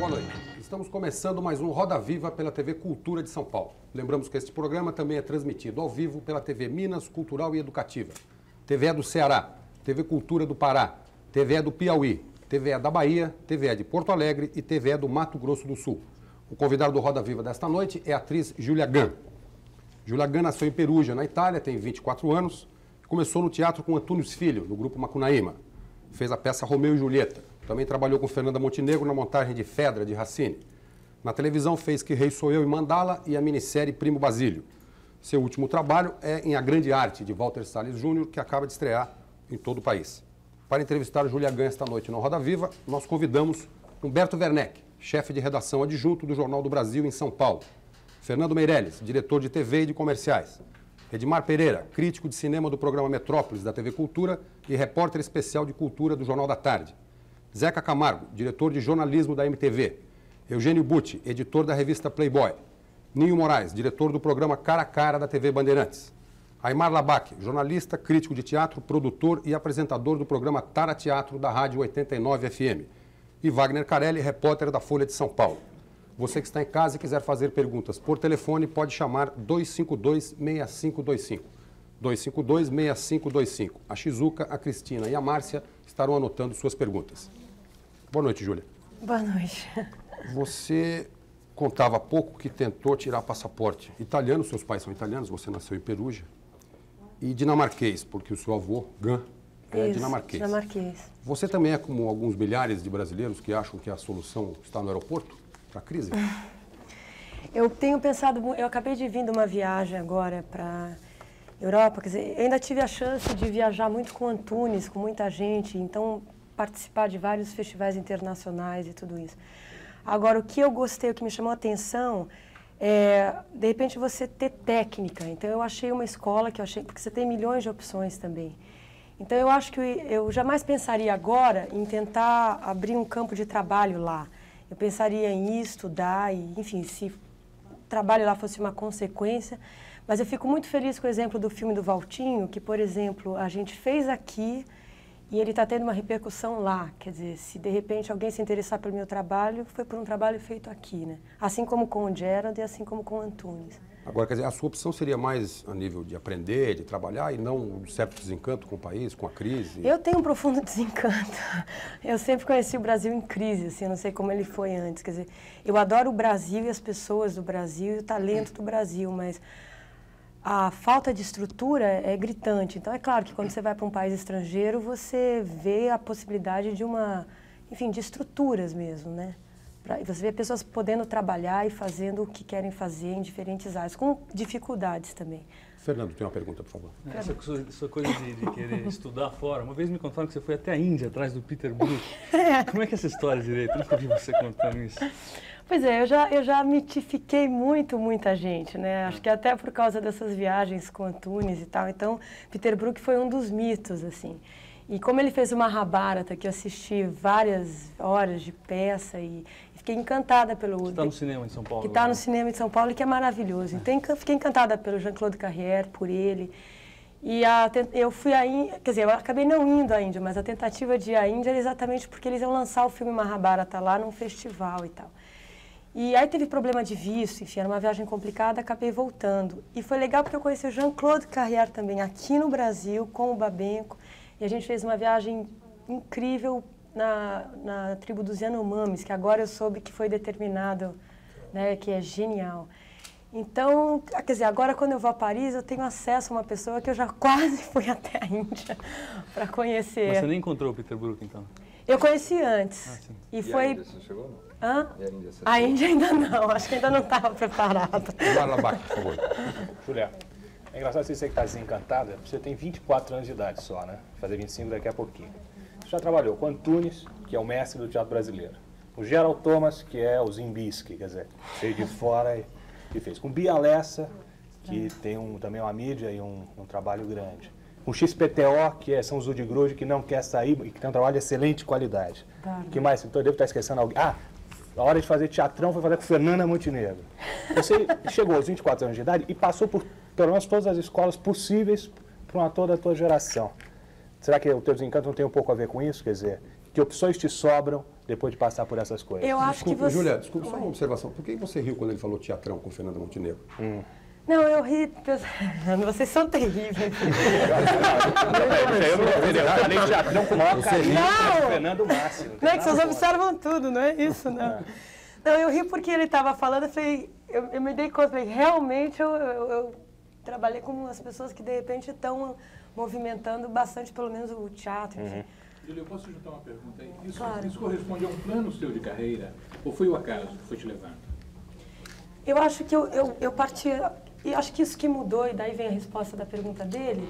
Boa noite. Estamos começando mais um Roda Viva pela TV Cultura de São Paulo. Lembramos que este programa também é transmitido ao vivo pela TV Minas Cultural e Educativa, TVE do Ceará, TV Cultura do Pará, TVE do Piauí, TVE da Bahia, TVE de Porto Alegre e TVE do Mato Grosso do Sul. O convidado do Roda Viva desta noite é a atriz Julia Gann. Julia Gann nasceu em Perugia, na Itália, tem 24 anos. Começou no teatro com Antônio Filho, no grupo Macunaíma. Fez a peça Romeu e Julieta. Também trabalhou com Fernanda Montenegro na montagem de Fedra, de Racine. Na televisão fez Que Rei Sou Eu e Mandala e a minissérie Primo Basílio. Seu último trabalho é em A Grande Arte, de Walter Salles Júnior, que acaba de estrear em todo o país. Para entrevistar Julia Gann esta noite no Roda Viva, nós convidamos Humberto Werneck, chefe de redação adjunto do Jornal do Brasil em São Paulo. Fernando Meirelles, diretor de TV e de comerciais. Edmar Pereira, crítico de cinema do programa Metrópolis da TV Cultura e repórter especial de cultura do Jornal da Tarde. Zeca Camargo, diretor de jornalismo da MTV. Eugênio Butti, editor da revista Playboy. Ninho Moraes, diretor do programa Cara a Cara da TV Bandeirantes. Aymar Labac, jornalista, crítico de teatro, produtor e apresentador do programa Tara Teatro da Rádio 89 FM. E Wagner Carelli, repórter da Folha de São Paulo. Você que está em casa e quiser fazer perguntas por telefone, pode chamar 252-6525. 252-6525. A Shizuka, a Cristina e a Márcia estarão anotando suas perguntas. Boa noite, Júlia. Boa noite. Você contava há pouco que tentou tirar passaporte italiano, seus pais são italianos, você nasceu em Perugia, e dinamarquês, porque o seu avô, Gan, é Isso, dinamarquês. dinamarquês. Você também é como alguns milhares de brasileiros que acham que a solução está no aeroporto para a crise? Eu tenho pensado, eu acabei de vir de uma viagem agora para Europa, quer dizer, ainda tive a chance de viajar muito com Antunes, com muita gente, então participar de vários festivais internacionais e tudo isso. Agora, o que eu gostei, o que me chamou a atenção é, de repente, você ter técnica. Então, eu achei uma escola que eu achei, porque você tem milhões de opções também. Então, eu acho que eu, jamais pensaria agora em tentar abrir um campo de trabalho lá. Eu pensaria em ir estudar e, enfim, se o trabalho lá fosse uma consequência. Mas eu fico muito feliz com o exemplo do filme do Valtinho, que, por exemplo, a gente fez aqui e ele está tendo uma repercussão lá. Quer dizer, se de repente alguém se interessar pelo meu trabalho, foi por um trabalho feito aqui, né? Assim como com o Gerald e assim como com o Antunes. Agora, quer dizer, a sua opção seria mais a nível de aprender, de trabalhar, e não um certo desencanto com o país, com a crise? Eu tenho um profundo desencanto. Eu sempre conheci o Brasil em crise, assim, eu não sei como ele foi antes. Quer dizer, eu adoro o Brasil e as pessoas do Brasil e o talento do Brasil, mas a falta de estrutura é gritante. Então, é claro que quando você vai para um país estrangeiro, você vê a possibilidade de uma, enfim, de estruturas mesmo, né? Pra, você vê pessoas podendo trabalhar e fazendo o que querem fazer em diferentes áreas, com dificuldades também. Fernando, tem uma pergunta, por favor. Essa, co- essa coisa de, de querer estudar fora. Uma vez me contaram que você foi até a Índia, atrás do Peter Brook. Como é que é essa história direito? Eu nunca vi você contando isso. Pois é, eu já, eu já mitifiquei muito, muita gente, né? Acho que até por causa dessas viagens com Antunes e tal. Então, Peter Brook foi um dos mitos, assim. E como ele fez o Mahabharata, que eu assisti várias horas de peça e, e fiquei encantada pelo... Você está no cinema em São Paulo? que está no cinema de São Paulo e que é maravilhoso. Então, fiquei encantada pelo Jean-Claude Carrière, por ele. E a, eu fui à Índia, quer dizer, eu acabei não indo à Índia, mas a tentativa de ir à Índia era exatamente porque eles iam lançar o filme Mahabharata lá num festival e tal. E aí teve problema de visto, enfim, era uma viagem complicada, acabei voltando. E foi legal porque eu conheci o Jean-Claude Carrière também aqui no Brasil, com o Babenco, e a gente fez uma viagem incrível na, na tribo dos Yanomamis, que agora eu soube que foi determinado, né, que é genial. Então, quer dizer, agora quando eu vou a Paris, eu tenho acesso a uma pessoa que eu já quase fui até a Índia para conhecer. Mas você nem encontrou o Peter Brook, então? Eu conheci antes. Ah, sim. e E foi. você chegou ou não? Hã? A Índia, ainda não, acho que ainda não estava preparada. Labac, por favor. Julia, é engraçado você que está desencantada, você tem 24 anos de idade só, né? Vai Fazer 25 daqui a pouquinho. Você já trabalhou com Antunes, que é o mestre do teatro brasileiro. O Gerald Thomas, que é o Zimbisky, quer dizer, veio de fora e, e fez. Com Bia Lessa, que tem um, também uma mídia e um, um trabalho grande. Com XPTO, que é São Zud Grude, que não quer sair e que tem um trabalho de excelente qualidade. Claro. que mais? Então eu devo estar esquecendo alguém. Ah, a hora de fazer teatrão foi fazer com Fernanda Montenegro. Você chegou aos 24 anos de idade e passou por pelo menos todas as escolas possíveis para um ator da tua geração. Será que o teu desencanto não tem um pouco a ver com isso? Quer dizer, que opções te sobram depois de passar por essas coisas? Eu acho Desculpa, que você... Julia, desculpa, só uma observação. Por que você riu quando ele falou teatrão com Fernando Montenegro? Hum. Não, eu ri... Vocês são terríveis. eu não falei teatrão com o maior carinho, Não! Fernando Máximo. Não é que vocês observam tudo, não é isso, não. Não, eu ri porque ele estava falando, eu falei, eu, eu me dei conta, falei, realmente eu, eu, eu trabalhei com as pessoas que de repente estão movimentando bastante, pelo menos o teatro, enfim. Júlio, eu posso juntar uma pergunta aí? Isso, Claro. isso corresponde a um plano seu de carreira ou foi o acaso que foi te levando? Eu acho que eu, eu, eu parti, e acho que isso que mudou, e daí vem a resposta da pergunta dele,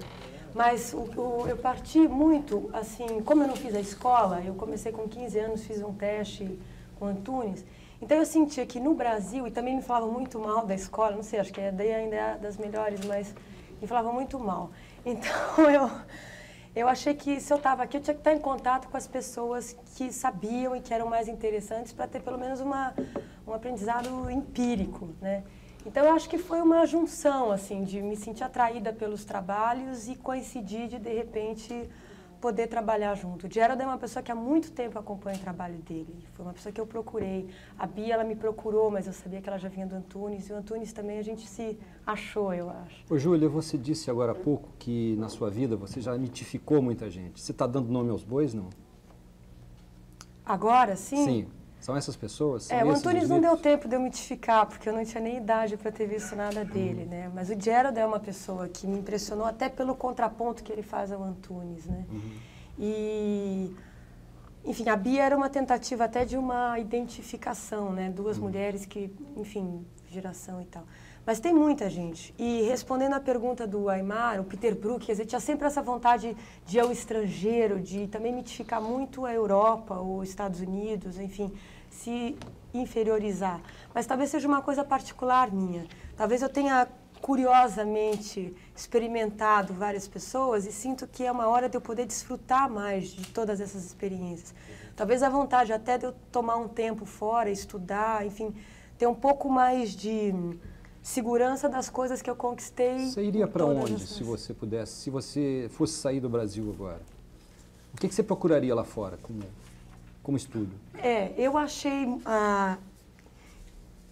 mas o, o- eu parti muito, assim, como eu não fiz a escola, eu comecei com 15 anos, fiz um teste com Antunes, então eu sentia que no Brasil, e também me falavam muito mal da escola, não sei, acho que a daí ainda é das melhores, mas me falavam muito mal. Então eu, eu achei que se eu estava aqui, eu tinha que estar em contato com as pessoas que sabiam e que eram mais interessantes para ter pelo menos uma, um aprendizado empírico, né? Então eu acho que foi uma junção, assim, de me sentir atraída pelos trabalhos e coincidir de, de repente, poder trabalhar junto. O Gerald é uma pessoa que há muito tempo acompanha o trabalho dele. Foi uma pessoa que eu procurei. A Bia, ela me procurou, mas eu sabia que ela já vinha do Antunes. E o Antunes também a gente se achou, eu acho. Ô, Júlia, você disse agora há pouco que na sua vida você já mitificou muita gente. Você está dando nome aos bois, não? Agora, sim? Sim. São essas pessoas? São É, o Antunes não deu tempo de eu mitificar, porque eu não tinha nem idade para ter visto nada dele, né? Mas o Gerald é uma pessoa que me impressionou até pelo contraponto que ele faz ao Antunes, né? E, enfim, a Bia era uma tentativa até de uma identificação, né? Duas mulheres que, enfim, geração e tal. Mas tem muita gente. E respondendo à pergunta do Aymar, o Peter Brook, quer tinha sempre essa vontade de ir ao estrangeiro, de também mitificar muito a Europa, os Estados Unidos, enfim, se inferiorizar. Mas talvez seja uma coisa particular minha. Talvez eu tenha curiosamente experimentado várias pessoas e sinto que é uma hora de eu poder desfrutar mais de todas essas experiências. Talvez a vontade até de eu tomar um tempo fora, estudar, enfim, ter um pouco mais de segurança das coisas que eu conquistei. Você iria para onde, se você pudesse, se você fosse sair do Brasil agora? O que, que você procuraria lá fora como, como estudo? É, eu achei. ah,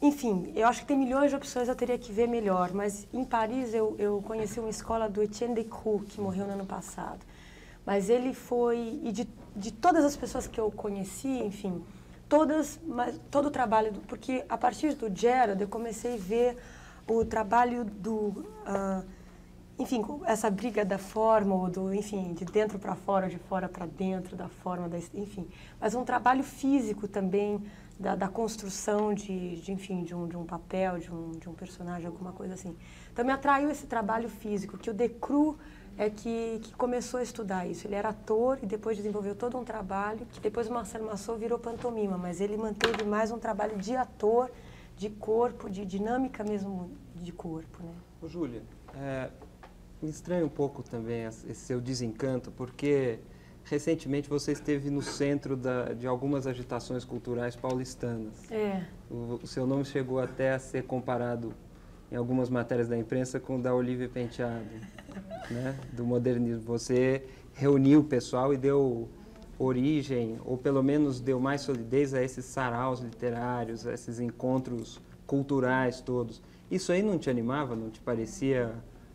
enfim, eu acho que tem milhões de opções, eu teria que ver melhor. Mas em Paris eu, eu conheci uma escola do Etienne Decroux, que morreu no ano passado. Mas ele foi. E de, de todas as pessoas que eu conheci, enfim, todas, mas, todo o trabalho. Do, porque a partir do Gerard eu comecei a ver o trabalho do. ah, enfim, essa briga da forma, ou do, enfim, de dentro para fora, de fora para dentro, da forma, da, enfim. Mas um trabalho físico também, da, da construção de, de, enfim, de um, de um papel, de um, de um personagem, alguma coisa assim. Então me atraiu esse trabalho físico, que o Decru é que, que começou a estudar isso. Ele era ator e depois desenvolveu todo um trabalho, que depois o Marcelo Massot virou pantomima, mas ele manteve mais um trabalho de ator, de corpo, de dinâmica mesmo de corpo, né? Ô, Júlia, é, me estranha um pouco também esse seu desencanto, porque recentemente você esteve no centro da- de algumas agitações culturais paulistanas. É. O, o seu nome chegou até a ser comparado em algumas matérias da imprensa com o da Olivia Penteado, né, do modernismo. Você reuniu o pessoal e deu origem, ou pelo menos deu mais solidez a esses saraus literários, a esses encontros culturais todos. Isso aí não te animava, não te parecia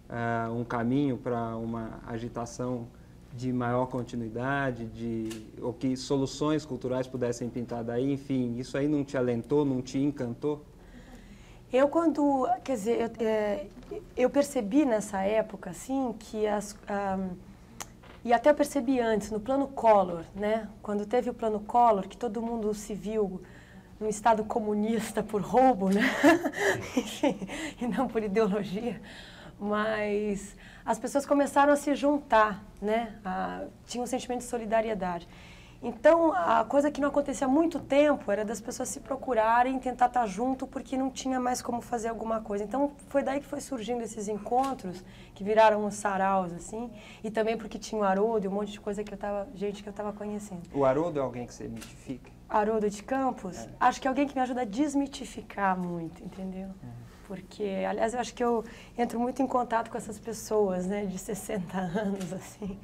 ah, um caminho para uma agitação de maior continuidade, de ou que soluções culturais pudessem pintar daí, enfim, isso aí não te alentou, não te encantou? Eu quando, quer dizer, eu, é, eu percebi nessa época, assim, que as... ah, e até eu percebi antes, no plano Collor, né? Quando teve o plano Collor, que todo mundo se viu num estado comunista por roubo, né? Enfim, e não por ideologia. Mas as pessoas começaram a se juntar, né? A, tinha um sentimento de solidariedade. Então, a coisa que não acontecia há muito tempo era das pessoas se procurarem, tentar estar junto, porque não tinha mais como fazer alguma coisa. Então, foi daí que foi surgindo esses encontros, que viraram uns saraus, assim, e também porque tinha o Haroldo e um monte de coisa que eu tava, gente que eu estava conhecendo. O Haroldo é alguém que você mitifica? Haroldo de Campos, É. acho que é alguém que me ajuda a desmitificar muito, entendeu? Uhum. Porque, aliás, eu acho que eu entro muito em contato com essas pessoas, né, de 60 anos, assim.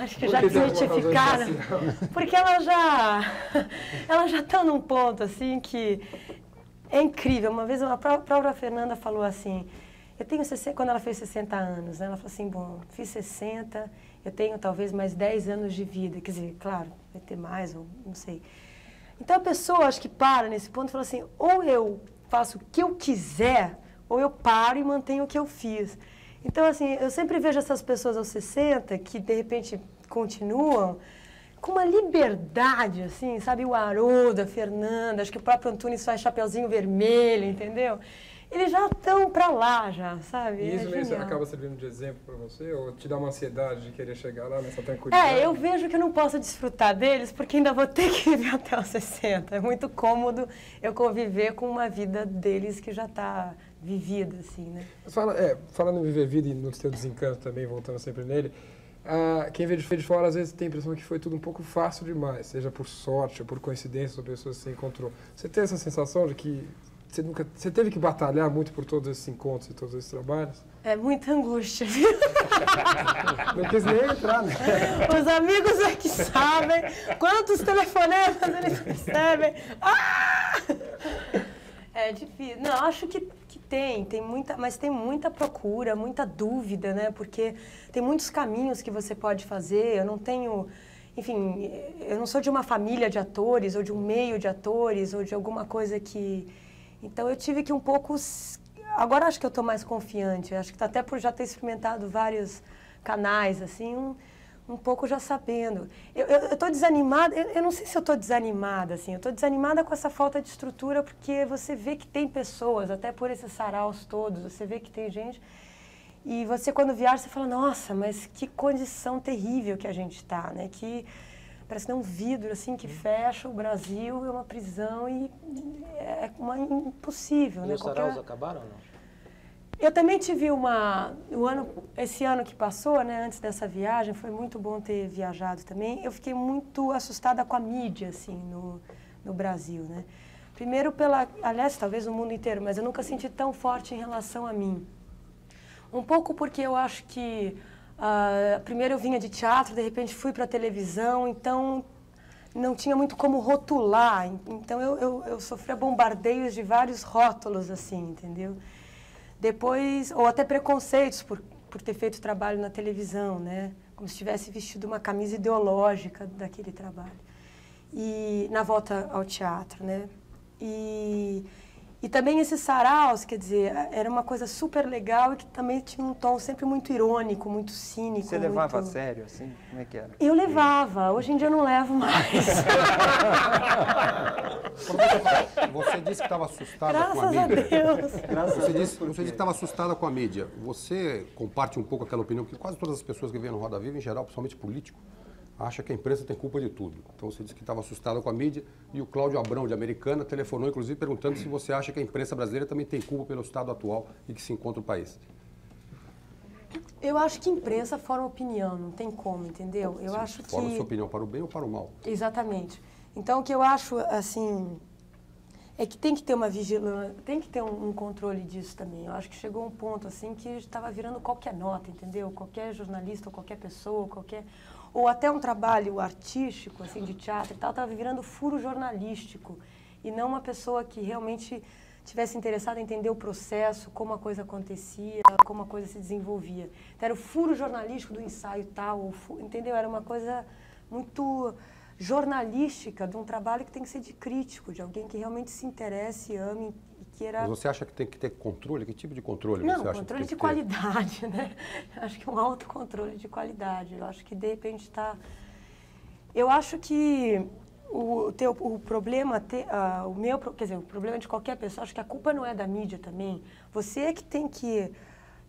Acho que já razão desmitificaram. especial? Porque elas já elas já estão num ponto, assim, que é incrível. Uma vez a pró- própria Fernanda falou assim, eu tenho 60, quando ela fez 60 anos, né, ela falou assim, bom, fiz 60, eu tenho talvez mais 10 anos de vida. Quer dizer, claro, vai ter mais, ou não sei. Então a pessoa, acho que para nesse ponto e fala assim, ou eu faço o que eu quiser, ou eu paro e mantenho o que eu fiz. Então, assim, eu sempre vejo essas pessoas aos 60 que, de repente, continuam com uma liberdade, assim, sabe? O Haroldo, a Fernanda, acho que o próprio Antunes faz chapeuzinho vermelho, entendeu? Eles já estão pra lá, já, sabe? E É isso mesmo genial. acaba servindo de exemplo para você? Ou te dá uma ansiedade de querer chegar lá nessa tranquilidade? É, eu vejo que eu não posso desfrutar deles porque ainda vou ter que viver até os 60. É muito cômodo eu conviver com uma vida deles que já está vivida, assim, né? Mas fala, é, falando em viver vida e no seu desencanto também, voltando sempre nele, ah, quem vê de de fora às vezes tem a impressão que foi tudo um pouco fácil demais, seja por sorte ou por coincidência, ou pessoas que você encontrou. Você tem essa sensação de que você nunca, você teve que batalhar muito por todos esses encontros e todos esses trabalhos? É muita angústia, viu? Não quis nem entrar, né? Os amigos é que sabem quantos telefonemas eles recebem. Ah! É difícil. Não, acho que, que tem, tem muita, mas tem muita procura, muita dúvida, né? Porque tem muitos caminhos que você pode fazer. Eu não tenho, enfim, eu não sou de uma família de atores ou de um meio de atores ou de alguma coisa que, então eu tive que um pouco agora acho que eu estou mais confiante. Acho que até por já ter experimentado vários canais assim, um, um pouco já sabendo. Eu estou desanimada, eu, eu não sei se eu estou desanimada, assim, eu estou desanimada com essa falta de estrutura, porque você vê que tem pessoas, até por esses saraus todos, você vê que tem gente, e você quando viaja, você fala, nossa, mas que condição terrível que a gente está, né? Que parece que é um vidro, assim, que fecha o Brasil, é uma prisão e é uma impossível, E né? os Qualquer- saraus acabaram ou não? eu também tive uma. O ano, esse ano que passou, né, antes dessa viagem, foi muito bom ter viajado também. Eu fiquei muito assustada com a mídia, assim, no, no Brasil, né? Primeiro pela. Aliás, talvez no mundo inteiro, mas eu nunca senti tão forte em relação a mim. Um pouco porque eu acho que. Ah, primeiro eu vinha de teatro, de repente fui para televisão, então não tinha muito como rotular. Então eu, eu, eu sofria bombardeios de vários rótulos, assim, entendeu? Depois, ou até preconceitos por, por ter feito trabalho na televisão, né? Como se tivesse vestido uma camisa ideológica daquele trabalho. E na volta ao teatro, né? E, e também esses saraus, quer dizer, era uma coisa super legal e que também tinha um tom sempre muito irônico, muito cínico. Você levava muito... a sério, assim? Como é que era? Eu levava, hoje em dia eu não levo mais. Você disse que estava assustada com a Graças a mídia. Deus. Você disse, você disse que estava assustada com a mídia. Você comparte um pouco aquela opinião que quase todas as pessoas que vêm no Roda Viva, em geral, principalmente político, acham que a imprensa tem culpa de tudo. Então você disse que estava assustada com a mídia e o Cláudio Abrão, de Americana, telefonou, inclusive, perguntando se você acha que a imprensa brasileira também tem culpa pelo estado atual e que se encontra o país. Eu acho que imprensa forma opinião, não tem como, entendeu? Eu acho que Forma sua opinião para o bem ou para o mal. Exatamente. Então, o que eu acho, assim, é que tem que ter uma vigilância, tem que ter um, um controle disso também. Eu acho que chegou um ponto, assim, que estava virando qualquer nota, entendeu? Qualquer jornalista, ou qualquer pessoa, qualquer... Ou até um trabalho artístico, assim, de teatro e tal, estava virando furo jornalístico. E não uma pessoa que realmente tivesse interessada em entender o processo, como a coisa acontecia, como a coisa se desenvolvia. Então, era o furo jornalístico do ensaio tal, entendeu? Era uma coisa muito jornalística de um trabalho que tem que ser de crítico, de alguém que realmente se interesse, ame Mas você acha que tem que ter controle? Que tipo de controle Não, você acha controle que de tem que ter? qualidade, né? Eu acho que um autocontrole de qualidade. Eu acho que, de repente, está... Eu acho que o, teu, o problema, te, ah, o meu, quer dizer, o problema de qualquer pessoa, acho que a culpa não é da mídia também. Você é que tem que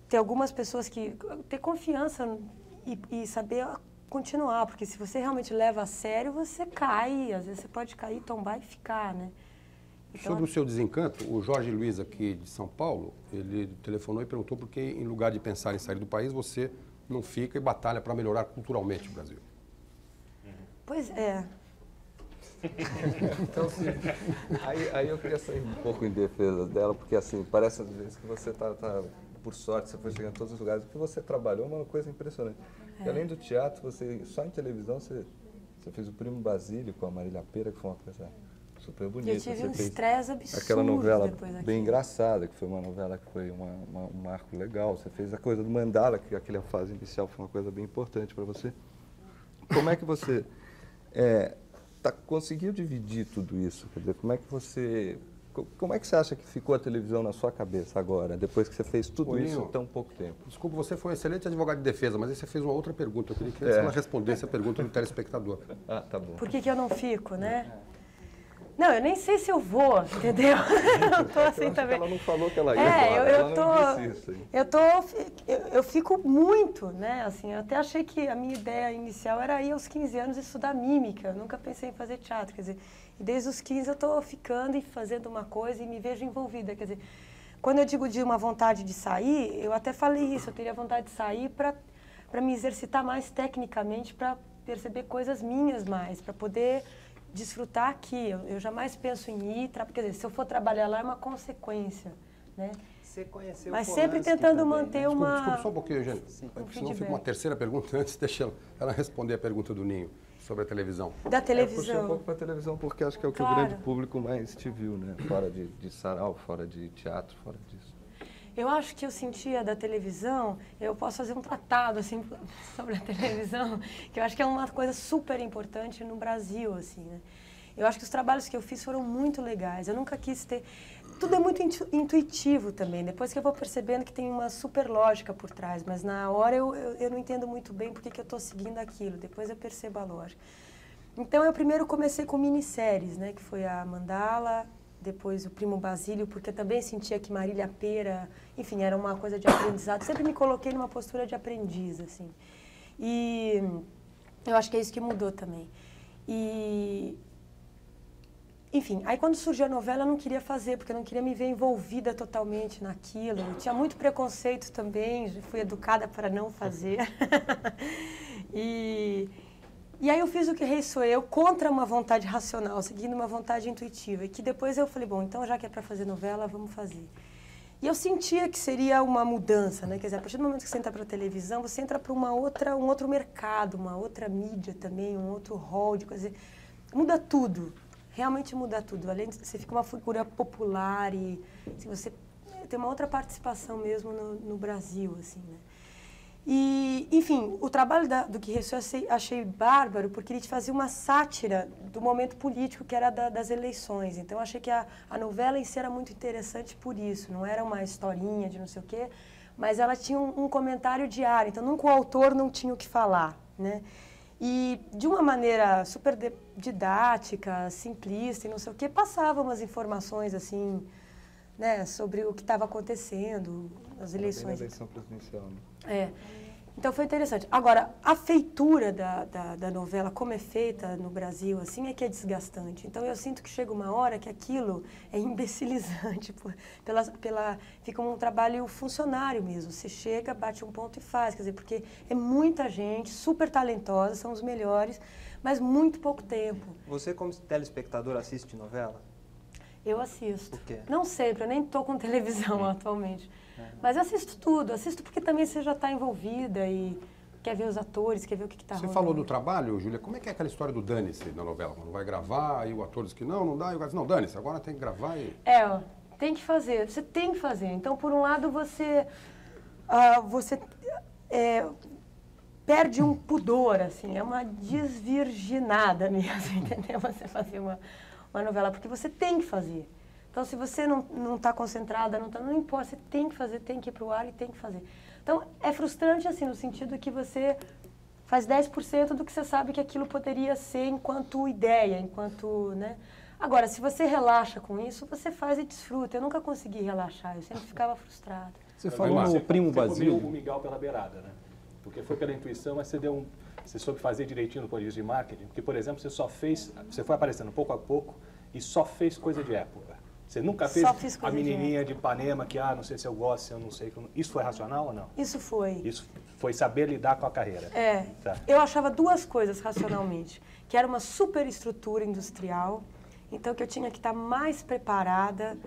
ter algumas pessoas que ter confiança e, e saber continuar, porque se você realmente leva a sério, você cai, às vezes você pode cair, tombar e ficar, né? Então, Sobre o seu desencanto, o Jorge Luiz aqui de São Paulo, ele telefonou e perguntou por que, em lugar de pensar em sair do país, você não fica e batalha para melhorar culturalmente o Brasil. Pois é. Então, sim. Aí, aí eu queria sair um pouco em defesa dela, porque assim, parece às vezes que você tá, tá- por sorte, você foi chegando em todos os lugares, porque você trabalhou é uma coisa impressionante. É. E além do teatro, você, só em televisão, você, você fez o Primo Basílio com a Marília Pera, que foi uma coisa super bonita. Eu tive você um estresse absurdo aquela novela bem engraçada, que foi uma novela que foi uma, uma- um marco legal. Você fez a coisa do mandala, que aquela fase inicial foi uma coisa bem importante para você. Como é que você é, tá, conseguiu dividir tudo isso? Quer dizer, como é que você co- como é que você acha que ficou a televisão na sua cabeça agora, depois que você fez tudo isso em tão pouco tempo? Desculpa, você foi um excelente advogado de defesa, mas aí você fez uma outra pergunta. Eu queria que É. ela respondesse a pergunta do telespectador. Ah, tá bom. Por que, que eu não fico, né? Não, eu nem sei se eu vou, entendeu? eu tô assim Eu também. ela não falou que ela ia É, eu, eu tô. isso. Eu tô. Eu, eu fico muito, né? Assim, eu até achei que a minha ideia inicial era ir aos 15 anos estudar mímica. Eu nunca pensei em fazer teatro. Quer dizer, e desde os 15 eu tô ficando e fazendo uma coisa e me vejo envolvida. Quer dizer, quando eu digo de uma vontade de sair, eu até falei isso. Eu teria vontade de sair para para me exercitar mais tecnicamente, para perceber coisas minhas mais, para poder desfrutar aqui. Eu, eu jamais penso em ir, quer dizer, se eu for trabalhar lá é uma consequência, né? Você conheceu Mas o sempre tentando também, manter né? uma... Desculpa, desculpa só um pouquinho, Eugênio. Um Senão fica uma terceira pergunta antes, deixa ela- ela responder a pergunta do Ninho sobre a televisão. Da É, puxei um televisão. pouco para televisão porque acho que é o que Claro. o grande público mais te viu, né? Fora de, de sarau, fora de teatro, fora disso. Eu acho que eu sentia da televisão, eu posso fazer um tratado assim sobre a televisão, que eu acho que é uma coisa super importante no Brasil, assim, né? Eu acho que os trabalhos que eu fiz foram muito legais. Eu nunca quis ter. Tudo é muito intu- intuitivo também. Depois que eu vou percebendo que tem uma super lógica por trás, mas na hora eu, eu, eu não entendo muito bem por que que eu estou seguindo aquilo. Depois eu percebo a lógica. Então eu primeiro comecei com minisséries, né, que foi a Mandala, depois o Primo Basílio, porque também sentia que Marília Pera, enfim, era uma coisa de aprendizado. Sempre me coloquei numa postura de aprendiz, assim. E eu acho que é isso que mudou também. E enfim, aí quando surgiu a novela eu não queria fazer, porque eu não queria me ver envolvida totalmente naquilo. Eu tinha muito preconceito também, fui educada para não fazer. e, e aí eu fiz o que rei sou eu, contra uma vontade racional, seguindo uma vontade intuitiva. E que depois eu falei, bom, então já que é para fazer novela, vamos fazer. E eu sentia que seria uma mudança, né? Quer dizer, a partir do momento que você entra para televisão, você entra para uma outra, um outro mercado, uma outra mídia também, um outro rol de coisa. Muda tudo, realmente muda tudo. Além de você fica uma figura popular e assim, você tem uma outra participação mesmo no, no Brasil, assim, né? E, enfim, o trabalho da, do que ressoou eu achei, achei bárbaro, porque ele te fazia uma sátira do momento político que era da, das eleições. Então, achei que a, a novela em si era muito interessante por isso. Não era uma historinha de não sei o quê, mas ela tinha um, um comentário diário. Então, nunca o autor não tinha o que falar, né? E, de uma maneira super didática, simplista e não sei o quê, passava umas informações, assim, né, sobre o que estava acontecendo nas Bem eleições. na eleição presidencial, né? É. Então foi interessante. Agora, a feitura da, da, da novela, como é feita no Brasil, assim, é que é desgastante. Então eu sinto que chega uma hora que aquilo é imbecilizante. por- pela, pela, fica um trabalho funcionário mesmo. Você chega, bate um ponto e faz. Quer dizer, porque é muita gente, super talentosa, são os melhores, mas muito pouco tempo. Você, como telespectador, assiste novela? Eu assisto. Por quê? Não sempre, eu nem estou com televisão atualmente. Mas eu assisto tudo. Assisto porque também você já está envolvida e quer ver os atores, quer ver o que está Você rolando. falou do trabalho, Júlia. Como é que é aquela história do dane-se na novela? Quando vai gravar, aí o ator diz que não, não dá, e o cara diz, não, dane-se, agora tem que gravar e... É, ó, tem que fazer. Você tem que fazer. Então, por um lado, você, ah, você é, perde um pudor, assim, é uma desvirginada mesmo, entendeu? Você fazer uma, uma novela, porque você tem que fazer. Então, se você não não está concentrada, não, tá, não importa, você tem que fazer, tem que ir para o ar e tem que fazer. Então, é frustrante, assim, no sentido que você faz 10% do que você sabe que aquilo poderia ser enquanto ideia, enquanto, né? Agora, se você relaxa com isso, você faz e desfruta. Eu nunca consegui relaxar, eu sempre ficava frustrada. Você falou você- no Primo você Basílio. o Miguel pela beirada, né? Porque foi pela intuição, mas você deu um, você soube fazer direitinho no ponto de vista de marketing. Porque, por exemplo, você só fez, você foi aparecendo pouco a pouco e só fez coisa de época. Você nunca fez a menininha de Ipanema que, ah, não sei se eu gosto, se eu não sei. Isso foi racional ou não? Isso foi. Isso foi saber lidar com a carreira. É, Tá. eu achava duas coisas racionalmente. que era uma superestrutura industrial, então que eu tinha que estar mais preparada,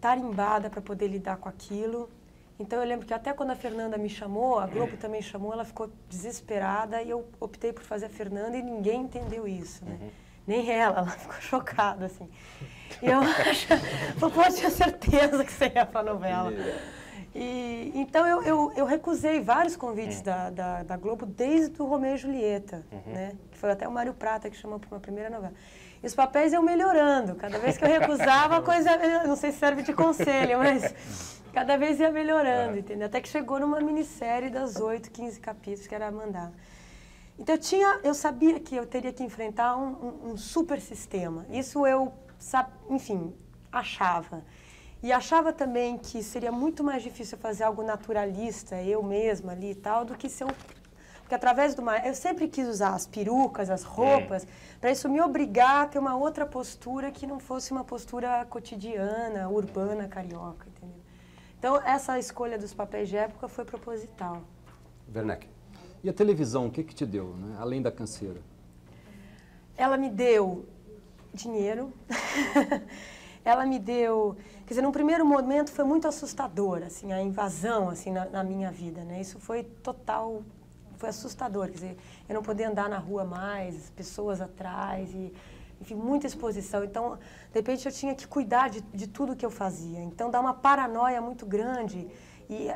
tarimbada para poder lidar com aquilo. Então eu lembro que até quando a Fernanda me chamou, a Globo também chamou, ela ficou desesperada e eu optei por fazer a Fernanda e ninguém entendeu isso, né? Uhum. Nem ela, ela ficou chocada, assim. E eu acho, eu ter certeza que você ia para a novela. E, então eu, eu, eu recusei vários convites da, da, da Globo desde o Romeu e Julieta, né? Que foi até o Mário Prata que chamou para uma primeira novela. E os papéis iam melhorando. Cada vez que eu recusava, a coisa, não sei se serve de conselho, mas cada vez ia melhorando, entendeu? Até que chegou numa minissérie das 8, 15 capítulos, que era a Mandala. Então eu tinha, eu sabia que eu teria que enfrentar um, um, um super sistema. Isso eu, enfim, achava. E achava também que seria muito mais difícil fazer algo naturalista, eu mesma ali e tal, do que ser um porque através do eu sempre quis usar as perucas, as roupas, para isso me obrigar a ter uma outra postura que não fosse uma postura cotidiana, urbana, carioca, entendeu? Então essa escolha dos papéis de época foi proposital. Werneck. E a televisão, o que que te deu, né? além da canseira? Ela me deu dinheiro. ela me deu, quer dizer, num primeiro momento foi muito assustador, assim, a invasão assim na, na minha vida, né? Isso foi total, foi assustador, quer dizer, eu não poder andar na rua mais, pessoas atrás e enfim, muita exposição. Então, de repente eu tinha que cuidar de, de tudo que eu fazia. Então, dá uma paranoia muito grande e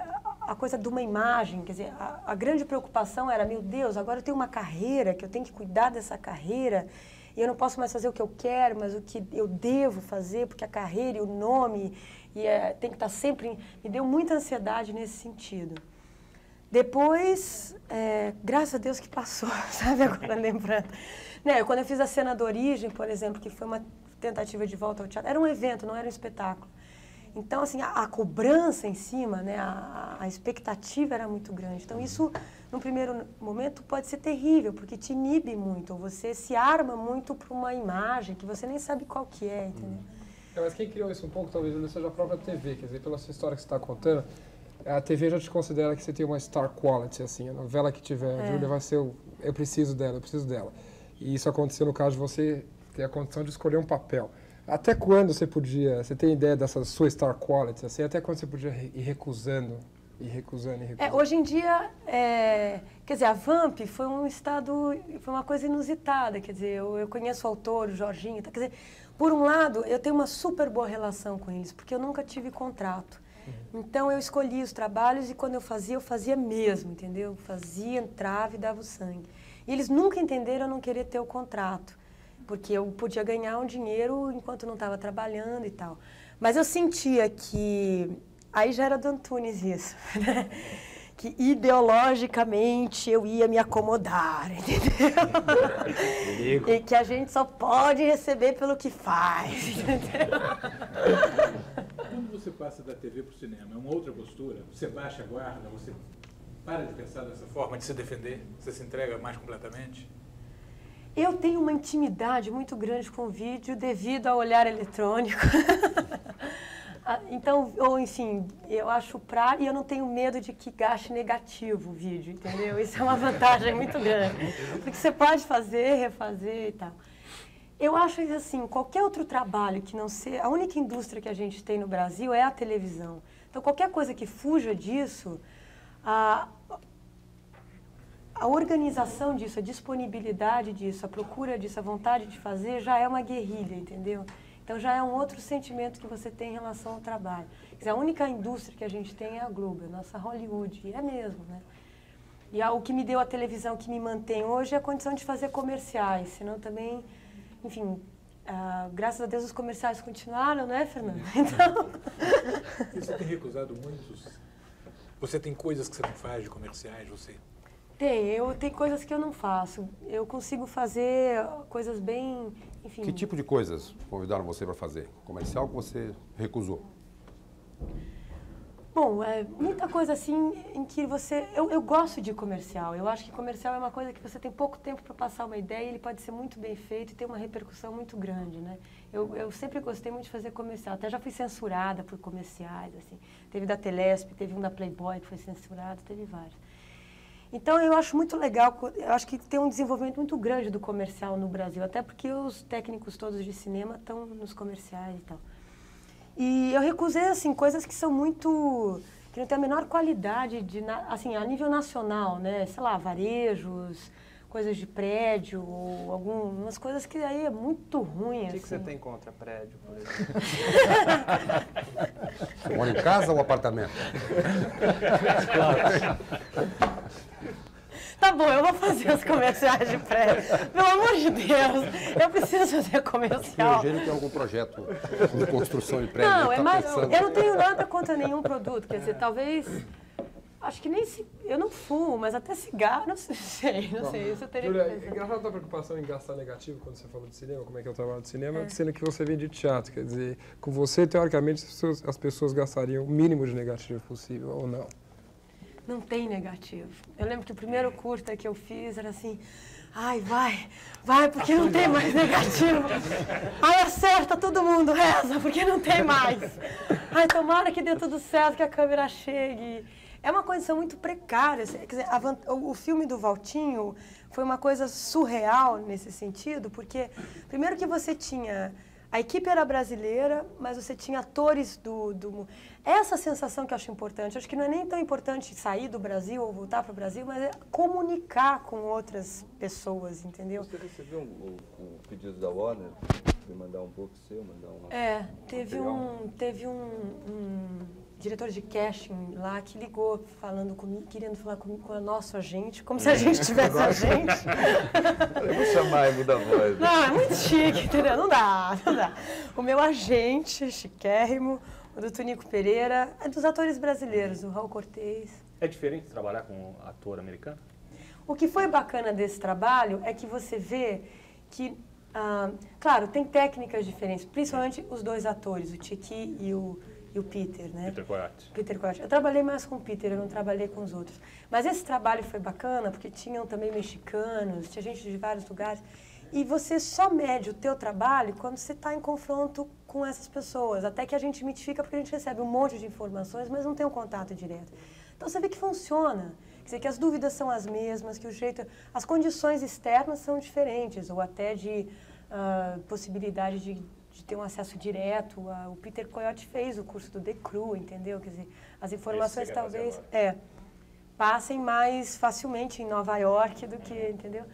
a, coisa de uma imagem, quer dizer, a, a grande preocupação era, meu Deus, agora eu tenho uma carreira, que eu tenho que cuidar dessa carreira e eu não posso mais fazer o que eu quero, mas o que eu devo fazer, porque a carreira e o nome e é, tem que estar sempre. Me deu muita ansiedade nesse sentido. Depois, é, graças a Deus que passou, sabe, agora lembrando. Né, quando eu fiz a cena da origem, por exemplo, que foi uma tentativa de volta ao teatro, era um evento, não era um espetáculo. Então, assim, a, a cobrança em cima, né, a, a expectativa era muito grande. Então, isso, no primeiro momento, pode ser terrível, porque te inibe muito, ou você se arma muito para uma imagem que você nem sabe qual que é, entendeu? É, mas quem criou isso um pouco, talvez, não seja a própria TV, quer dizer, pela sua história que você está contando, a TV já te considera que você tem uma star quality, assim, a novela que tiver, a É. Júlia vai ser o, eu preciso dela, eu preciso dela. E isso aconteceu no caso de você ter a condição de escolher um papel. Até quando você podia, você tem ideia dessa sua star quality, assim, até quando você podia ir recusando, ir recusando, ir recusando? É, hoje em dia, é, quer dizer, a Vamp foi um estado, foi uma coisa inusitada, quer dizer, eu, eu conheço o autor, o Jorginho, tá, quer dizer, por um lado, eu tenho uma super boa relação com eles, porque eu nunca tive contrato. Então, eu escolhi os trabalhos e quando eu fazia, eu fazia mesmo, entendeu? Fazia, entrava e dava o sangue. E eles nunca entenderam eu não querer ter o contrato, porque eu podia ganhar um dinheiro enquanto não estava trabalhando e tal. Mas eu sentia que aí já era do Antunes isso, né? que ideologicamente eu ia me acomodar, entendeu? e que a gente só pode receber pelo que faz, entendeu? Quando você passa da TV para o cinema, é uma outra postura? Você baixa a guarda, você para de pensar dessa forma de se defender? Você se entrega mais completamente? Eu tenho uma intimidade muito grande com o vídeo devido ao olhar eletrônico. Ah, então, ou enfim, eu acho pra e eu não tenho medo de que gaste negativo o vídeo, entendeu? Isso é uma vantagem muito grande. Porque você pode fazer, refazer e tal. Eu acho que assim, qualquer outro trabalho que não seja, a única indústria que a gente tem no Brasil é a televisão. Então, qualquer coisa que fuja disso, a, a organização disso, a disponibilidade disso, a procura disso, a vontade de fazer, já é uma guerrilha, entendeu? Então já é um outro sentimento que você tem em relação ao trabalho. Dizer, a única indústria que a gente tem é a Globo, a nossa Hollywood, e é mesmo, né? E o que me deu a televisão, que me mantém hoje, é a condição de fazer comerciais, senão também, enfim, ah, graças a Deus os comerciais continuaram, né, Fernando? Então, E você tem recusado muitos? Você tem coisas que você não faz de comerciais, você? Tem, eu tem coisas que eu não faço. Eu consigo fazer coisas bem, enfim. Que tipo de coisas convidaram você para fazer? Comercial que você recusou? Bom, é muita coisa assim em que você. Eu, eu gosto de comercial. Eu acho que comercial é uma coisa que você tem pouco tempo para passar uma ideia e ele pode ser muito bem feito e ter uma repercussão muito grande, né? Eu, eu sempre gostei muito de fazer comercial. Até já fui censurada por comerciais, assim. Teve da Telesp, teve um da Playboy que foi censurado, teve vários. Então eu acho muito legal, eu acho que tem um desenvolvimento muito grande do comercial no Brasil, até porque os técnicos todos de cinema estão nos comerciais e tal. E eu recusei assim coisas que são muito que não tem a menor qualidade de assim a nível nacional, né? Sei lá, varejos, coisas de prédio ou algumas coisas que aí é muito ruim O que, que você assim. tem contra prédio, por exemplo? Você mora em casa ou apartamento? Tá bom, eu vou fazer os comerciais de prédio. Pelo amor de Deus, eu preciso fazer O comercial. Eugênio tem algum projeto de construção de prédio? Não, ele é tá mais. pensando- Eu não tenho nada contra nenhum produto. Quer dizer, talvez. Acho que nem se. Eu não fumo, mas até cigarro, não sei, não sei. Isso eu teria Júlia, que é pensar. engraçado a tua preocupação em gastar negativo quando você falou de cinema, como é que é o trabalho de cinema, sendo que você vem de teatro. Quer dizer, com você, teoricamente, as pessoas, as pessoas gastariam o mínimo de negativo possível, ou não? Não tem negativo. Eu lembro que o primeiro curta que eu fiz era assim. Ai, vai, vai, porque não tem mais negativo. Ai, acerta todo mundo, reza, porque não tem mais. Ai, tomara que dê tudo certo, que a câmera chegue. É uma condição muito precária. assim, Quer dizer, a o filme do Valtinho foi uma coisa surreal nesse sentido, porque, primeiro, que você tinha. A equipe era brasileira, mas você tinha atores do, do. Essa sensação que eu acho importante. Acho que não é nem tão importante sair do Brasil ou voltar para o Brasil, mas é comunicar com outras pessoas, entendeu? Você recebeu um- o, o pedido da Warner de mandar um pouco seu, mandar uma... É, teve Material? um, teve um, um diretor de casting lá que ligou falando comigo, querendo falar comigo com o nosso agente, como se a gente tivesse agente. Eu vou chamar e mudar a voz. Não, é muito chique, entendeu? Não dá, não dá. O meu agente, chiquérrimo, do Tunico Pereira, é dos atores brasileiros, o Raul Cortez. É diferente trabalhar com um ator americano? O que foi bacana desse trabalho é que você vê que, ah, claro, tem técnicas diferentes, principalmente os dois atores, o Tiki e o, e o Peter, né? Peter Coyote. Peter Coyote. Eu trabalhei mais com o Peter, eu não trabalhei com os outros. Mas esse trabalho foi bacana porque tinham também mexicanos, tinha gente de vários lugares. E você só mede o teu trabalho quando você está em confronto com essas pessoas. Até que a gente mitifica porque a gente recebe um monte de informações, mas não tem um contato direto. Então você vê que funciona. Quer dizer, que as dúvidas são as mesmas, que o jeito... As condições externas são diferentes, ou até de ah, possibilidade de, de ter um acesso direto. a- o Peter Coyote fez o curso do Crew, entendeu? Quer dizer, as informações talvez... É, passem mais facilmente em Nova York do que, entendeu?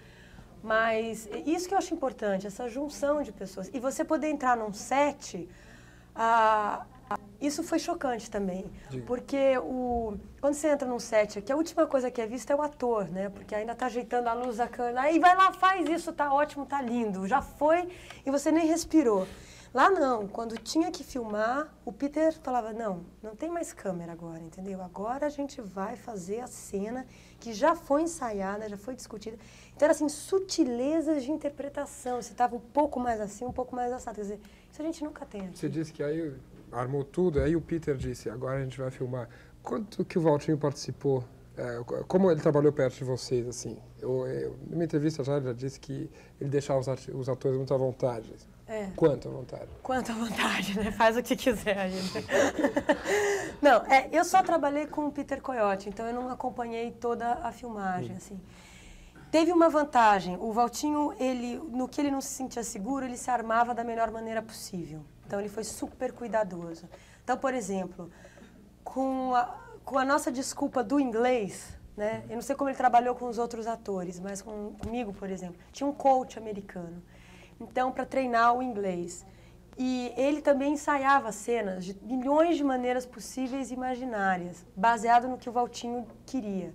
Mas isso que eu acho importante, essa junção de pessoas. E você poder entrar num set, ah, isso foi chocante também. Porque o, quando você entra num set, que a última coisa que é vista é o ator, né? Porque ainda está ajeitando a luz da câmera. Aí vai lá, faz isso, tá ótimo, tá lindo. Já foi e você nem respirou. Lá não, quando tinha que filmar, o Peter falava, não, não tem mais câmera agora, entendeu? Agora a gente vai fazer a cena que já foi ensaiada, já foi discutida. Então era assim, sutilezas de interpretação. Você estava um pouco mais assim, um pouco mais assado. Quer dizer, isso a gente nunca tem aqui. Você disse que aí armou tudo, aí o Peter disse, agora a gente vai filmar. Quanto que o Valtinho participou? É, como ele trabalhou perto de vocês, assim? Eu, eu, numa entrevista já ele já disse que ele deixava os, os atores muito à vontade. É. Quanto à vontade? Quanto à vontade, né? Faz o que quiser. a gente. não, é, eu só trabalhei com o Peter Coyote, então eu não acompanhei toda a filmagem, assim. Teve uma vantagem, o Valtinho, ele, no que ele não se sentia seguro, ele se armava da melhor maneira possível. Então ele foi super cuidadoso. Então, por exemplo, com a, com a nossa desculpa do inglês, né? Eu não sei como ele trabalhou com os outros atores, mas com, comigo, por exemplo, tinha um coach americano. Então, para treinar o inglês. E ele também ensaiava cenas de milhões de maneiras possíveis e imaginárias, baseado no que o Valtinho queria.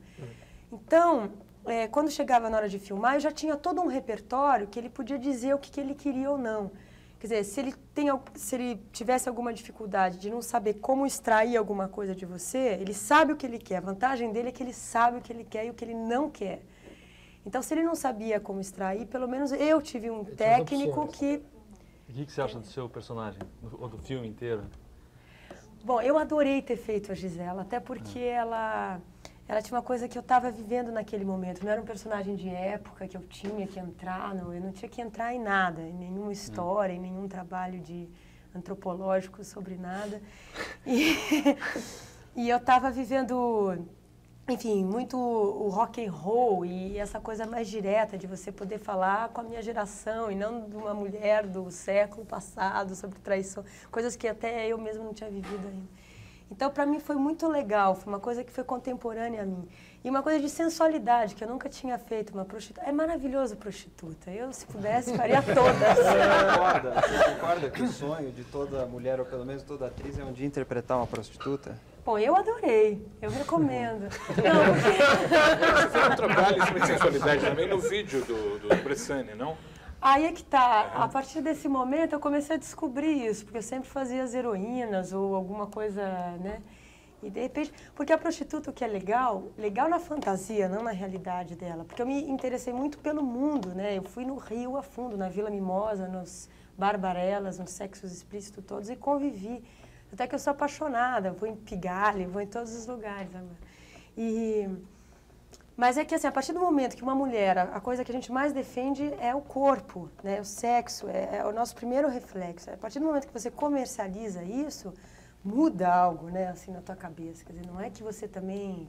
Então, é, quando chegava na hora de filmar, eu já tinha todo um repertório que ele podia dizer o que, que ele queria ou não. Quer dizer, se ele, tem, se ele tivesse alguma dificuldade de não saber como extrair alguma coisa de você, ele sabe o que ele quer. A vantagem dele é que ele sabe o que ele quer e o que ele não quer. Então, se ele não sabia como extrair, pelo menos eu tive um as técnico que O que, você acha do seu personagem, ou do filme inteiro? Bom, eu adorei ter feito a Gisela, até porque ela, ela tinha uma coisa que eu estava vivendo naquele momento. Não era um personagem de época que eu tinha que entrar, não, eu não tinha que entrar em nada, em nenhuma história, em nenhum trabalho de antropológico sobre nada. E, e eu estava vivendo enfim, muito o rock and roll e essa coisa mais direta de você poder falar com a minha geração e não de uma mulher do século passado sobre traição, coisas que até eu mesmo não tinha vivido ainda. Então, para mim foi muito legal, foi uma coisa que foi contemporânea a mim. E uma coisa de sensualidade, que eu nunca tinha feito, uma prostituta. É maravilhoso prostituta. Eu, se pudesse, faria todas. Você concorda, você concorda que o sonho de toda mulher, ou pelo menos toda atriz, é um dia interpretar uma prostituta? Bom, eu adorei, eu recomendo. Você fez um trabalho sobre sensualidade também no vídeo do, do Bressani, não? Aí é que tá. A partir desse momento eu comecei a descobrir isso, porque eu sempre fazia as heroínas ou alguma coisa, né? E de repente, porque a prostituta o que é legal, legal na fantasia, não na realidade dela, porque eu me interessei muito pelo mundo, né? Eu fui no Rio a fundo, na Vila Mimosa, nos Barbarelas, nos sexos explícitos todos e convivi. Até que eu sou apaixonada, vou em Pigalle, vou em todos os lugares agora. E mas é que assim, a partir do momento que uma mulher, a coisa que a gente mais defende é o corpo, né? O sexo, é, é o nosso primeiro reflexo. A partir do momento que você comercializa isso, muda algo, né, assim na tua cabeça. Quer dizer, não é que você também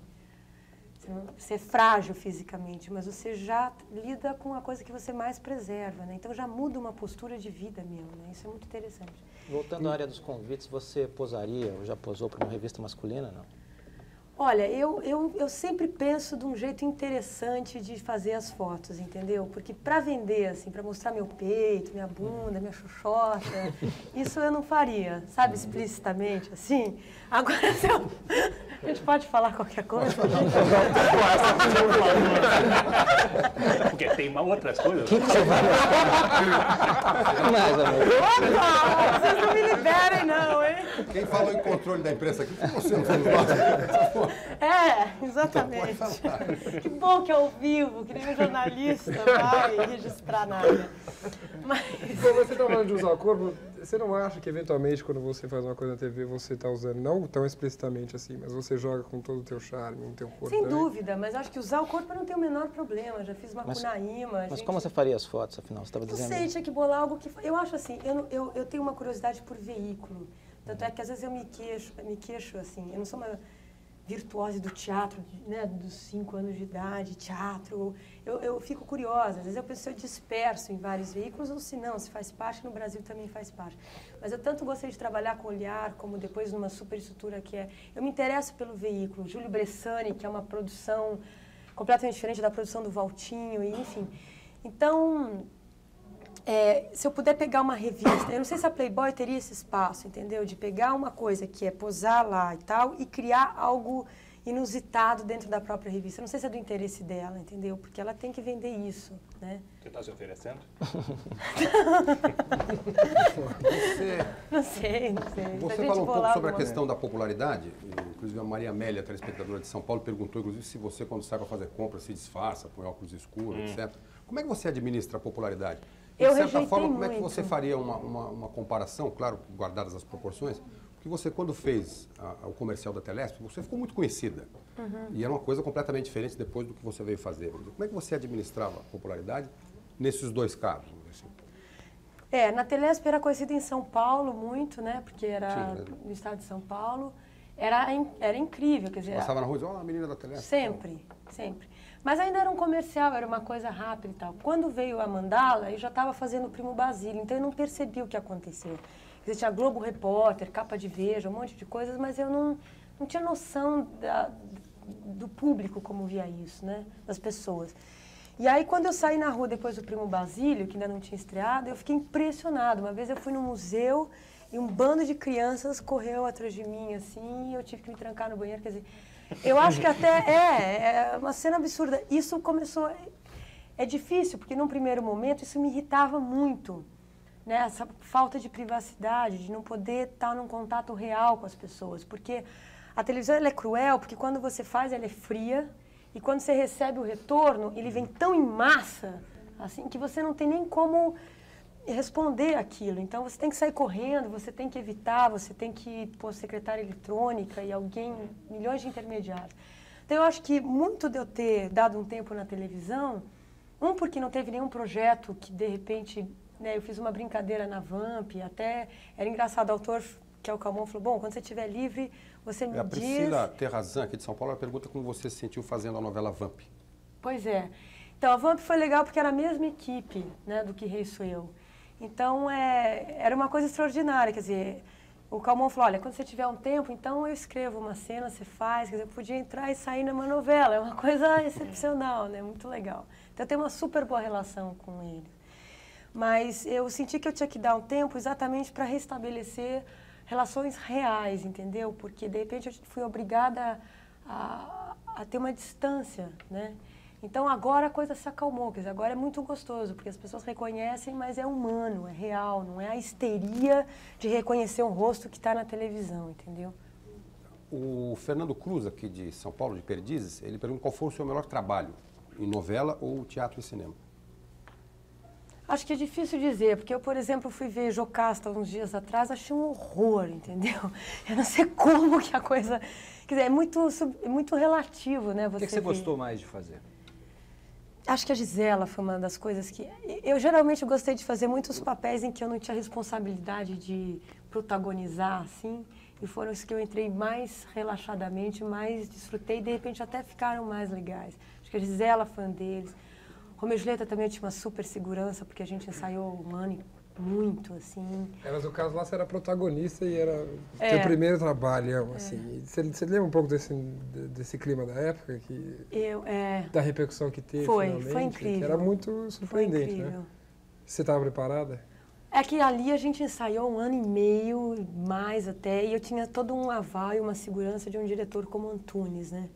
você é frágil fisicamente, mas você já lida com a coisa que você mais preserva, né? Então já muda uma postura de vida mesmo, né? Isso é muito interessante. Voltando à área dos convites, você posaria ou já posou para uma revista masculina, não? Olha, eu, eu, eu sempre penso de um jeito interessante de fazer as fotos, entendeu? Porque para vender, assim, para mostrar meu peito, minha bunda, minha xoxota, isso eu não faria, sabe, explicitamente, assim. Agora, se eu... a gente pode falar qualquer coisa? Porque tem outras coisas. que você vai Mais ou menos. Opa! Vocês não me liberem, não, hein? Quem falou em controle da imprensa aqui foi você, não foi. É, exatamente. Que bom que é ao vivo, que nem um jornalista vai registrar nada. Mas... Bom, você está falando de usar o corpo, você não acha que eventualmente quando você faz uma coisa na TV, você está usando, não tão explicitamente assim, mas você joga com todo o teu charme, o teu corpo Sem também? dúvida, mas acho que usar o corpo não tem o menor problema. Já fiz uma Mas- cunaíma. Mas gente- como você faria as fotos, afinal? Você estava Não dizendo... sei, tinha que bolar algo que. Eu acho assim, eu, não- eu, eu tenho uma curiosidade por veículo. Tanto é que às vezes eu me queixo, me queixo assim, eu não sou uma virtuose do teatro, né, dos cinco anos de idade, teatro. Eu, eu fico curiosa, às vezes eu penso se eu disperso em vários veículos ou se não, se faz parte, no Brasil também faz parte. Mas eu tanto gostei de trabalhar com olhar, como depois numa superestrutura que é. Eu me interesso pelo veículo. Júlio Bressani, que é uma produção completamente diferente da produção do Valtinho, e enfim. Então, é, se eu puder pegar uma revista, eu não sei se a Playboy teria esse espaço, entendeu? De pegar uma coisa que é posar lá e tal e criar algo inusitado dentro da própria revista. Eu não sei se é do interesse dela, entendeu? Porque ela tem que vender isso, né? Você está se oferecendo? Você, Não sei, não sei. Você falou um pouco sobre a questão da popularidade. Inclusive, a Maria Amélia, telespectadora de São Paulo, perguntou, inclusive, se você, quando sai para fazer compra, se disfarça, põe óculos escuros, etc. Como é que você administra a popularidade? Eu de certa forma, como é que muito. você faria uma, uma, uma comparação, claro, guardadas as proporções? Porque você, quando fez a- o comercial da Telesp, você ficou muito conhecida. Uhum. E era uma coisa completamente diferente depois do que você veio fazer. Como é que você administrava a popularidade nesses dois casos? assim? É, na Telesp era conhecida em São Paulo muito, né? Porque era Sim, né? no estado de São Paulo. Era, era incrível, quer dizer... Passava na rua e dizia, ó, a menina da Telesp. Sempre, sempre. Mas ainda era um comercial, era uma coisa rápida e tal. Quando veio a Mandala, eu já estava fazendo o Primo Basílio, então eu não percebi o que aconteceu. Tinha Globo Repórter, capa de Veja, um monte de coisas, mas eu não, não tinha noção da- do público como via isso, né? Das pessoas. E aí, quando eu saí na rua depois do Primo Basílio, que ainda não tinha estreado, eu fiquei impressionada. Uma vez eu fui num museu e um bando de crianças correu atrás de mim, assim, e eu tive que me trancar no banheiro. Quer dizer, eu acho que até é, é uma cena absurda. Isso começou. É difícil, porque num primeiro momento isso me irritava muito. Né? Essa falta de privacidade, de não poder estar num contato real com as pessoas. Porque a televisão é cruel, porque quando você faz, ela é fria. E quando você recebe o retorno, ele vem tão em massa, assim, que você não tem nem como responder aquilo. Então você tem que sair correndo, você tem que evitar, você tem que pôr secretária eletrônica e alguém, milhões de intermediários. Então eu acho que muito de eu ter dado um tempo na televisão, um porque não teve nenhum projeto que de repente, né, eu fiz uma brincadeira na Vamp, até era engraçado, o autor que é o Calmon falou, bom, quando você estiver livre, você me A diz... Priscila Terrazan, aqui de São Paulo, pergunta como você se sentiu fazendo a novela Vamp. Pois é. Então, a Vamp foi legal porque era a mesma equipe né, do Que Rei Sou Eu. Então, é, era uma coisa extraordinária. Quer dizer, o Calmon falou, olha, quando você tiver um tempo, então eu escrevo uma cena, você faz. Quer dizer, eu podia entrar e sair numa novela. É uma coisa excepcional, né? Muito legal. Então, eu tenho uma super boa relação com ele. Mas eu senti que eu tinha que dar um tempo exatamente para restabelecer relações reais, entendeu? Porque, de repente, eu fui obrigada a, a ter uma distância, né? Então agora a coisa se acalmou, quer dizer, agora é muito gostoso, porque as pessoas reconhecem, mas é humano, é real, não é a histeria de reconhecer um rosto que está na televisão, entendeu? O Fernando Cruz, aqui de São Paulo, de Perdizes, ele pergunta qual foi o seu melhor trabalho, em novela ou teatro e cinema? Acho que é difícil dizer, porque eu, por exemplo, fui ver Jocasta uns dias atrás, achei um horror, entendeu? Eu não sei como que a coisa... Quer dizer, é muito, sub- é muito relativo, né? O que, que você ver. gostou mais de fazer? Acho que a Gisela foi uma das coisas que. Eu geralmente gostei de fazer muitos papéis em que eu não tinha responsabilidade de protagonizar, assim. E foram os que eu entrei mais relaxadamente, mais desfrutei e de repente até ficaram mais legais. Acho que a Gisela foi um deles. Romeu e Julieta também tinha uma super segurança, porque a gente ensaiou um ano e muito, assim. É, mas no caso lá você era protagonista e era É. teu primeiro trabalho, assim. E Você, você lembra um pouco desse, de- desse clima da época, que, Eu, é, da repercussão que teve Foi, finalmente? foi incrível. era muito surpreendente, né? Você estava preparada? É que ali a gente ensaiou um ano e meio, mais até, e eu tinha todo um aval e uma segurança de um diretor como Antunes, né?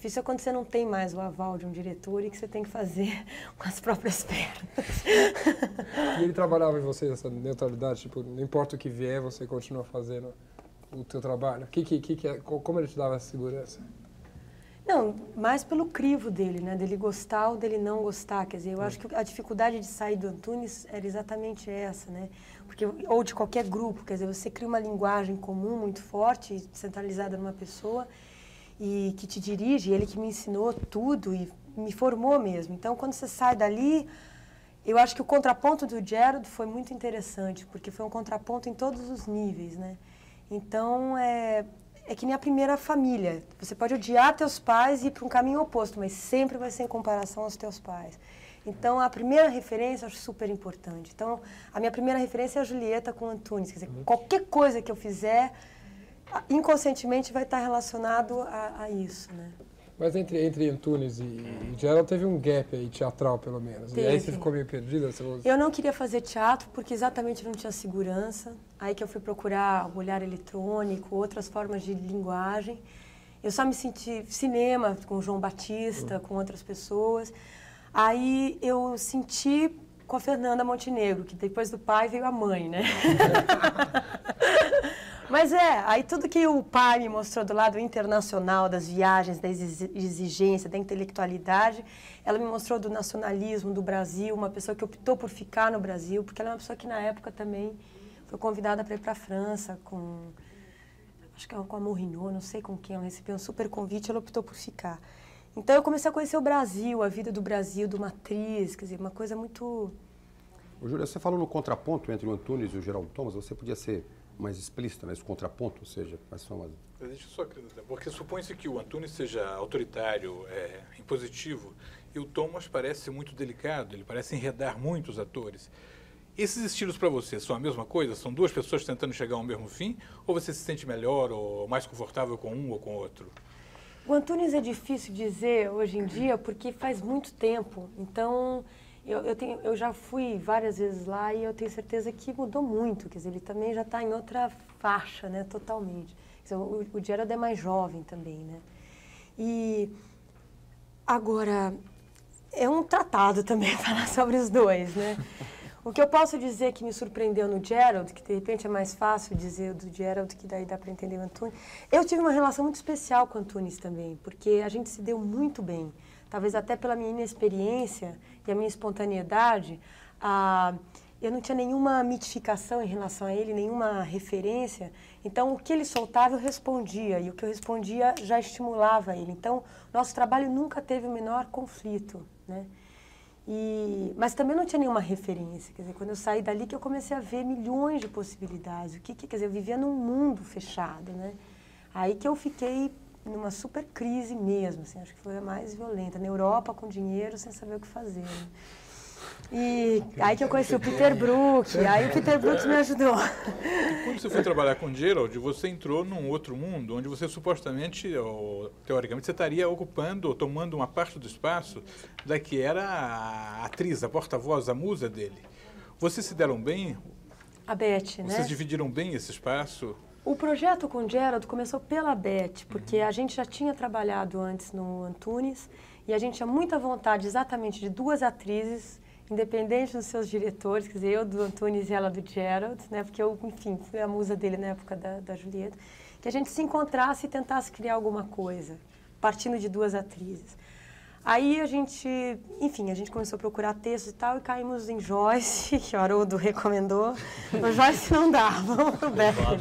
Difícil é quando você não tem mais o aval de um diretor e que você tem que fazer com as próprias pernas. E ele trabalhava em você essa neutralidade, tipo, não importa o que vier, você continua fazendo o teu trabalho. Que, que, que, que é- co- como ele te dava essa segurança? Não, mais pelo crivo dele, né? Dele gostar ou dele não gostar. Quer dizer, eu acho que a dificuldade de sair do Antunes era exatamente essa, né? Porque, ou de qualquer grupo, quer dizer, você cria uma linguagem comum muito forte, centralizada numa pessoa, e que te dirige, ele que me ensinou tudo e me formou mesmo. Então, quando você sai dali, eu acho que o contraponto do Gerald foi muito interessante, porque foi um contraponto em todos os níveis, né? Então, é, é que nem a primeira família. Você pode odiar teus pais e ir para um caminho oposto, mas sempre vai ser em comparação aos teus pais. Então, a primeira referência eu acho super importante. Então, a minha primeira referência é a Julieta com Antunes. Quer dizer, qualquer coisa que eu fizer, inconscientemente vai estar relacionado a, a isso, né? Mas entre, entre Antunes e, e Gerald teve um gap aí, teatral pelo menos. E aí você Teve. ficou meio perdida? Você falou, Eu não queria fazer teatro porque exatamente não tinha segurança. Aí que eu fui procurar o olhar eletrônico, outras formas de linguagem. Eu só me senti cinema com João Batista, com outras pessoas. Aí eu senti com a Fernanda Montenegro, que depois do pai veio a mãe, né? Mas é, aí tudo que o pai me mostrou do lado internacional, das viagens, da exi- exigência, da intelectualidade, ela me mostrou do nacionalismo do Brasil, uma pessoa que optou por ficar no Brasil, porque ela é uma pessoa que na época também foi convidada para ir para a França com, acho que é com a Morrinot, não sei com quem, ela recebeu um super convite, ela optou por ficar. Então eu comecei a conhecer o Brasil, a vida do Brasil, do Matriz, quer dizer, uma coisa muito... Júlia, você falou no contraponto entre o Antunes e o Geraldo Thomas, você podia ser mais explícita nesse contraponto, ou seja, quais são as... Mas Deixa eu só acreditar, porque supõe-se que o Antunes seja autoritário, é, impositivo, e o Thomas parece muito delicado, ele parece enredar muito os atores. Esses estilos para você são a mesma coisa? São duas pessoas tentando chegar ao mesmo fim? Ou você se sente melhor ou mais confortável com um ou com o outro? O Antunes é difícil dizer hoje em dia porque faz muito tempo. Então, eu, eu, tenho, eu já fui várias vezes lá e eu tenho certeza que mudou muito. Quer dizer, ele também já está em outra faixa, né, totalmente. Dizer, o, o Gerald é mais jovem também, né? E agora, é um tratado também falar sobre os dois, né? O que eu posso dizer que me surpreendeu no Gerald, que de repente é mais fácil dizer do Gerald, que daí dá para entender o Antunes. Eu tive uma relação muito especial com o Antunes também, porque a gente se deu muito bem. Talvez até pela minha inexperiência e a minha espontaneidade, ah, eu não tinha nenhuma mitificação em relação a ele, nenhuma referência. Então, o que ele soltava, eu respondia, e o que eu respondia já estimulava ele. Então, nosso trabalho nunca teve o menor conflito, né? E, mas também não tinha nenhuma referência. Quer dizer, quando eu saí dali que eu comecei a ver milhões de possibilidades. O que, que quer dizer, eu vivia num mundo fechado, né? Aí que eu fiquei numa super crise mesmo, assim, acho que foi a mais violenta. Na Europa, com dinheiro, sem saber o que fazer. né? E aí que eu conheci o Peter Brook, aí o Peter Brook me ajudou. Quando você foi trabalhar com Gerald, você entrou num outro mundo onde você supostamente, ou teoricamente, você estaria ocupando ou tomando uma parte do espaço da que era a atriz, a porta-voz, a musa dele. Vocês se deram bem? A Beth, né? Vocês dividiram bem esse espaço? O projeto com Gerald começou pela Beth, porque a gente já tinha trabalhado antes no Antunes e a gente tinha muita vontade exatamente de duas atrizes, independente dos seus diretores, quer dizer, eu do Antunes e ela do Gerald, né? Porque eu, enfim, fui a musa dele na época da, da Julieta, que a gente se encontrasse e tentasse criar alguma coisa, partindo de duas atrizes. Aí a gente, enfim, a gente começou a procurar textos e tal e caímos em Joyce, que o Haroldo recomendou. O Joyce não dá, vamos pro Becker.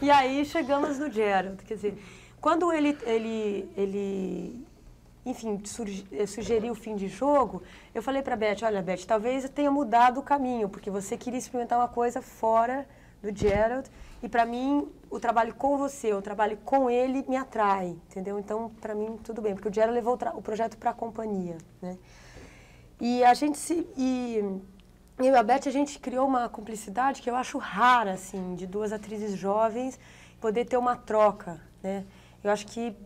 E aí chegamos no Gerald, quer dizer, quando ele, ele, ele enfim, eh, sugeriu o fim de jogo, eu falei para Beth, olha, Beth, talvez eu tenha mudado o caminho, porque você queria experimentar uma coisa fora do Gerald, e para mim, o trabalho com você, o trabalho com ele me atrai, entendeu? Então, para mim, tudo bem, porque o Gerald levou o, o projeto para a companhia, né? E a gente se... E, eu e a Beth, a gente criou uma cumplicidade que eu acho rara, assim, de duas atrizes jovens poder ter uma troca, né? Eu acho que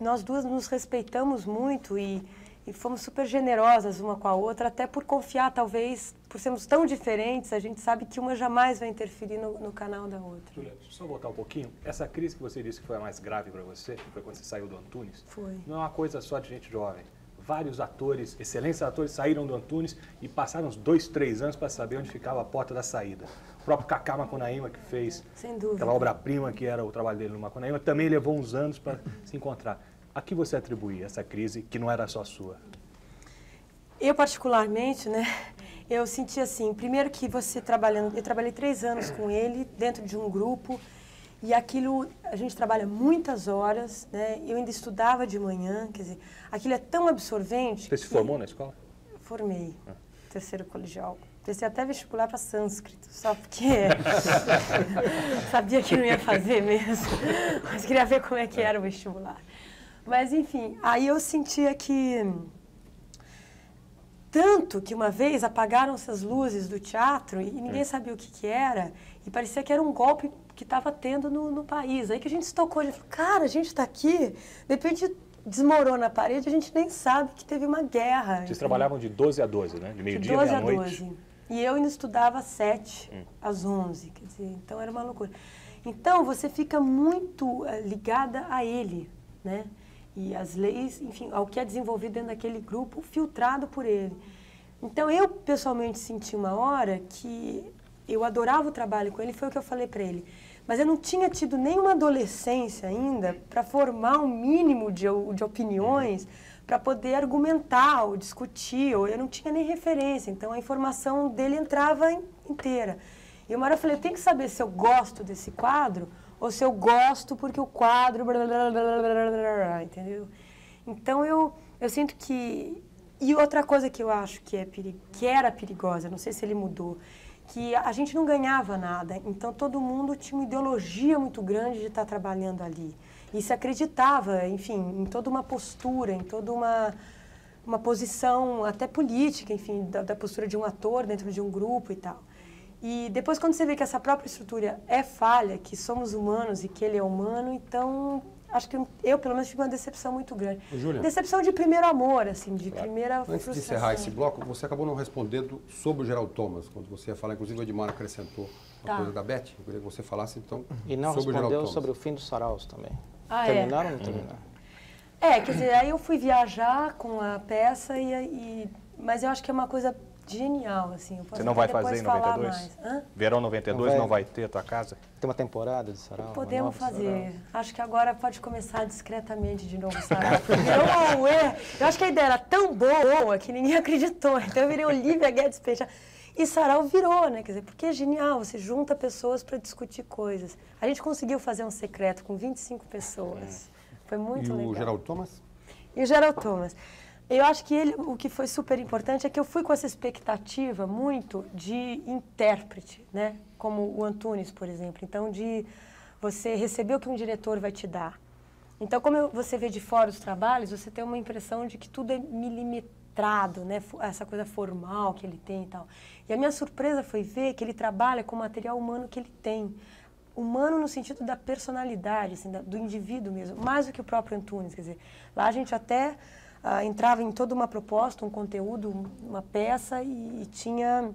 nós duas nos respeitamos muito e, e fomos super generosas uma com a outra, até por confiar, talvez, por sermos tão diferentes, a gente sabe que uma jamais vai interferir no, no canal da outra. Julia, deixa eu só voltar um pouquinho. Essa crise que você disse que foi a mais grave para você, que foi quando você saiu do Antunes, Foi. não é uma coisa só de gente jovem. Vários atores, excelentes atores, saíram do Antunes e passaram uns dois, três anos para saber onde ficava a porta da saída. O próprio Kaká Macunaíma, que fez Sem dúvida. aquela obra-prima que era o trabalho dele no Macunaíma, também levou uns anos para se encontrar. A que você atribui essa crise que não era só sua? Eu, particularmente, né, eu senti assim, primeiro que você trabalhando, eu trabalhei três anos com ele, dentro de um grupo, e aquilo, a gente trabalha muitas horas, né, eu ainda estudava de manhã, quer dizer, aquilo é tão absorvente. Você se formou na escola? Formei, terceiro colegial. Prestei até vestibular para sânscrito, só porque sabia que não ia fazer mesmo, mas queria ver como é que era o vestibular. Mas, enfim, aí eu sentia que... Tanto que uma vez apagaram-se as luzes do teatro e ninguém sabia o que, que era, e parecia que era um golpe que estava tendo no, no país. Aí que a gente se tocou, a gente falou, cara, a gente está aqui, de repente desmorona a parede, a gente nem sabe que teve uma guerra. Vocês trabalhavam de 12 a 12, né? De meio-dia 12 à a noite. 12. E eu ainda estudava às 7, às 11, quer dizer, então era uma loucura. Então, você fica muito eh, ligada a ele, né? E as leis, enfim, ao que é desenvolvido dentro daquele grupo, filtrado por ele. Então, eu pessoalmente senti uma hora que eu adorava o trabalho com ele, foi o que eu falei para ele. Mas eu não tinha tido nenhuma adolescência ainda para formar um mínimo de, de opiniões para poder argumentar ou discutir, ou eu não tinha nem referência, então a informação dele entrava in- inteira. E uma hora eu falei, eu tenho que saber se eu gosto desse quadro ou se eu gosto porque o quadro, blá, blá, blá, entendeu? Então eu, eu sinto que e outra coisa que eu acho que é perigo, que era perigosa, não sei se ele mudou, que a gente não ganhava nada, então todo mundo tinha uma ideologia muito grande de estar trabalhando ali e se acreditava, enfim, em toda uma postura, em toda uma uma posição até política, enfim, da, da postura de um ator dentro de um grupo e tal. E depois, quando você vê que essa própria estrutura é falha, que somos humanos e que ele é humano, então acho que eu, pelo menos, tive uma decepção muito grande. Ô, Júlia. Decepção de primeiro amor, assim, de primeira Antes de frustração. encerrar esse bloco, você acabou não respondendo sobre o Geraldo Thomas, quando você ia falar, inclusive o Edmar acrescentou a Tá. coisa da Beth. Eu queria que você falasse então E não sobre o Geraldo respondeu Thomas. sobre o fim dos saraus também. Ah, é? terminaram ou não terminaram? É, quer dizer, aí eu fui viajar com a peça, e, e- mas eu acho que é uma coisa genial, assim. Eu posso Você não vai fazer em falar 92? mais. Hã? Verão 92 Não vai. não vai ter a tua casa? Tem uma temporada de sarau? Podemos fazer. sarau? Acho que agora pode começar discretamente de novo o sarau. Virou um. Eu acho que a ideia era tão boa que ninguém acreditou. Então eu virei Olivia Guedes Peixe. E sarau virou, né? Quer dizer, porque é genial. Você junta pessoas para discutir coisas. A gente conseguiu fazer um secreto com 25 pessoas. Foi muito E legal. o Geraldo Thomas? E o Gerald Thomas. Eu acho que ele, o que foi super importante é que eu fui com essa expectativa muito de intérprete, né? Como o Antunes, por exemplo. Então, de você receber o que um diretor vai te dar. Então, como você vê de fora os trabalhos, você tem uma impressão de que tudo é milimetrado, né? Essa coisa formal que ele tem e tal. E a minha surpresa foi ver que ele trabalha com o material humano que ele tem. Humano no sentido da personalidade, assim, do indivíduo mesmo, mais do que o próprio Antunes. Quer dizer, lá a gente até ah, entrava em toda uma proposta, um conteúdo, uma peça e, e tinha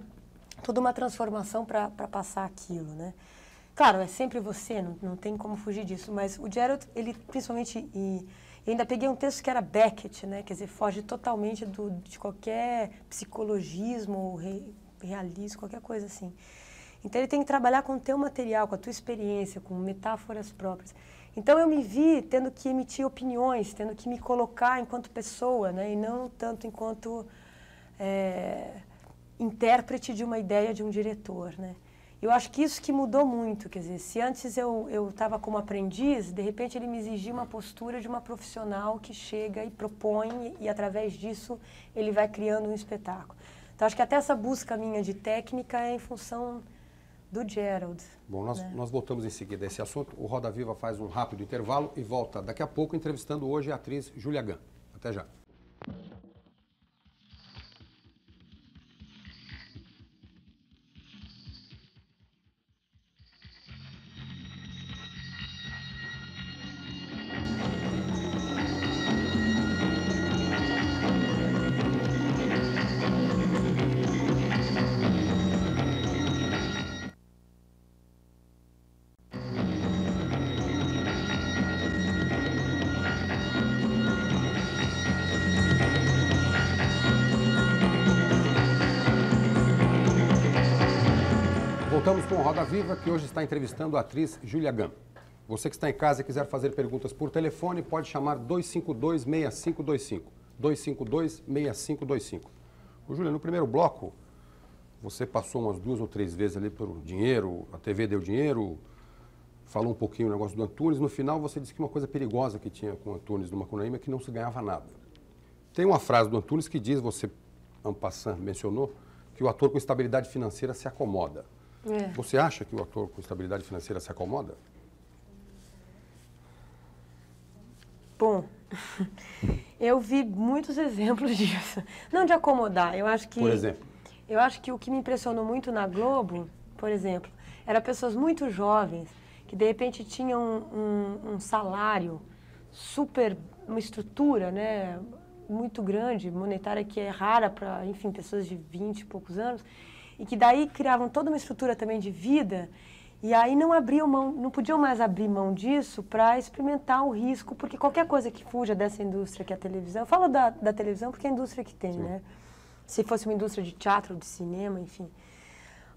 toda uma transformação para passar aquilo, né? Claro, é sempre você, não, não tem como fugir disso, mas o Gerald, ele principalmente, e, e ainda peguei um texto que era Beckett, né? Quer dizer, foge totalmente do, de qualquer psicologismo, re, realismo, qualquer coisa assim. Então ele tem que trabalhar com o teu material, com a tua experiência, com metáforas próprias. Então eu me vi tendo que emitir opiniões, tendo que me colocar enquanto pessoa, né? E não tanto enquanto é, intérprete de uma ideia de um diretor, né? Eu acho que isso que mudou muito, quer dizer, se antes eu eu estava como aprendiz, de repente ele me exigia uma postura de uma profissional que chega e propõe e através disso ele vai criando um espetáculo. Então acho que até essa busca minha de técnica é em função do Gerald. Bom, nós, né? nós voltamos em seguida a esse assunto. O Roda Viva faz um rápido intervalo e volta daqui a pouco entrevistando hoje a atriz Julia Gann. Até já. Roda Viva, que hoje está entrevistando a atriz Julia Gann. Você que está em casa e quiser fazer perguntas por telefone, pode chamar 252-6525. 252-6525. Ô, Júlia, no primeiro bloco, você passou umas duas ou três vezes ali pelo dinheiro, a TV deu dinheiro, falou um pouquinho o negócio do Antunes. No final, você disse que uma coisa perigosa que tinha com o Antunes no Macunaíma é que não se ganhava nada. Tem uma frase do Antunes que diz, você, en passant, mencionou, que o ator com estabilidade financeira se acomoda. É. Você acha que o ator com estabilidade financeira se acomoda? Bom, eu vi muitos exemplos disso. Não de acomodar, eu acho que. Por exemplo? Eu acho que o que me impressionou muito na Globo, por exemplo, era pessoas muito jovens que de repente tinham um, um, um salário super, uma estrutura, né, muito grande, monetária que é rara para, enfim, pessoas de 20 e poucos anos, e que daí criavam toda uma estrutura também de vida e aí não abriam mão, não podiam mais abrir mão disso para experimentar o risco, porque qualquer coisa que fuja dessa indústria que é a televisão, eu falo da, da televisão porque é a indústria que tem, né? Se fosse uma indústria de teatro, de cinema, enfim.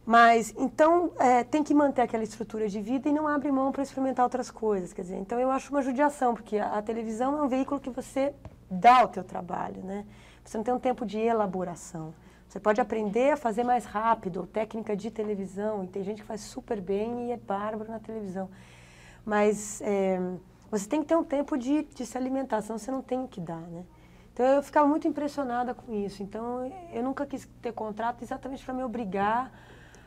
Mas, então, é, tem que manter aquela estrutura de vida e não abre mão para experimentar outras coisas, quer dizer. Então, eu acho uma judiação, porque a, a televisão é um veículo que você dá o teu trabalho, né? Você não tem um tempo de elaboração. Você pode aprender a fazer mais rápido, técnica de televisão, e tem gente que faz super bem e é bárbaro na televisão. Mas é, você tem que ter um tempo de, de se alimentar, senão você não tem o que dar, né? Então eu ficava muito impressionada com isso. Então eu nunca quis ter contrato exatamente para me obrigar.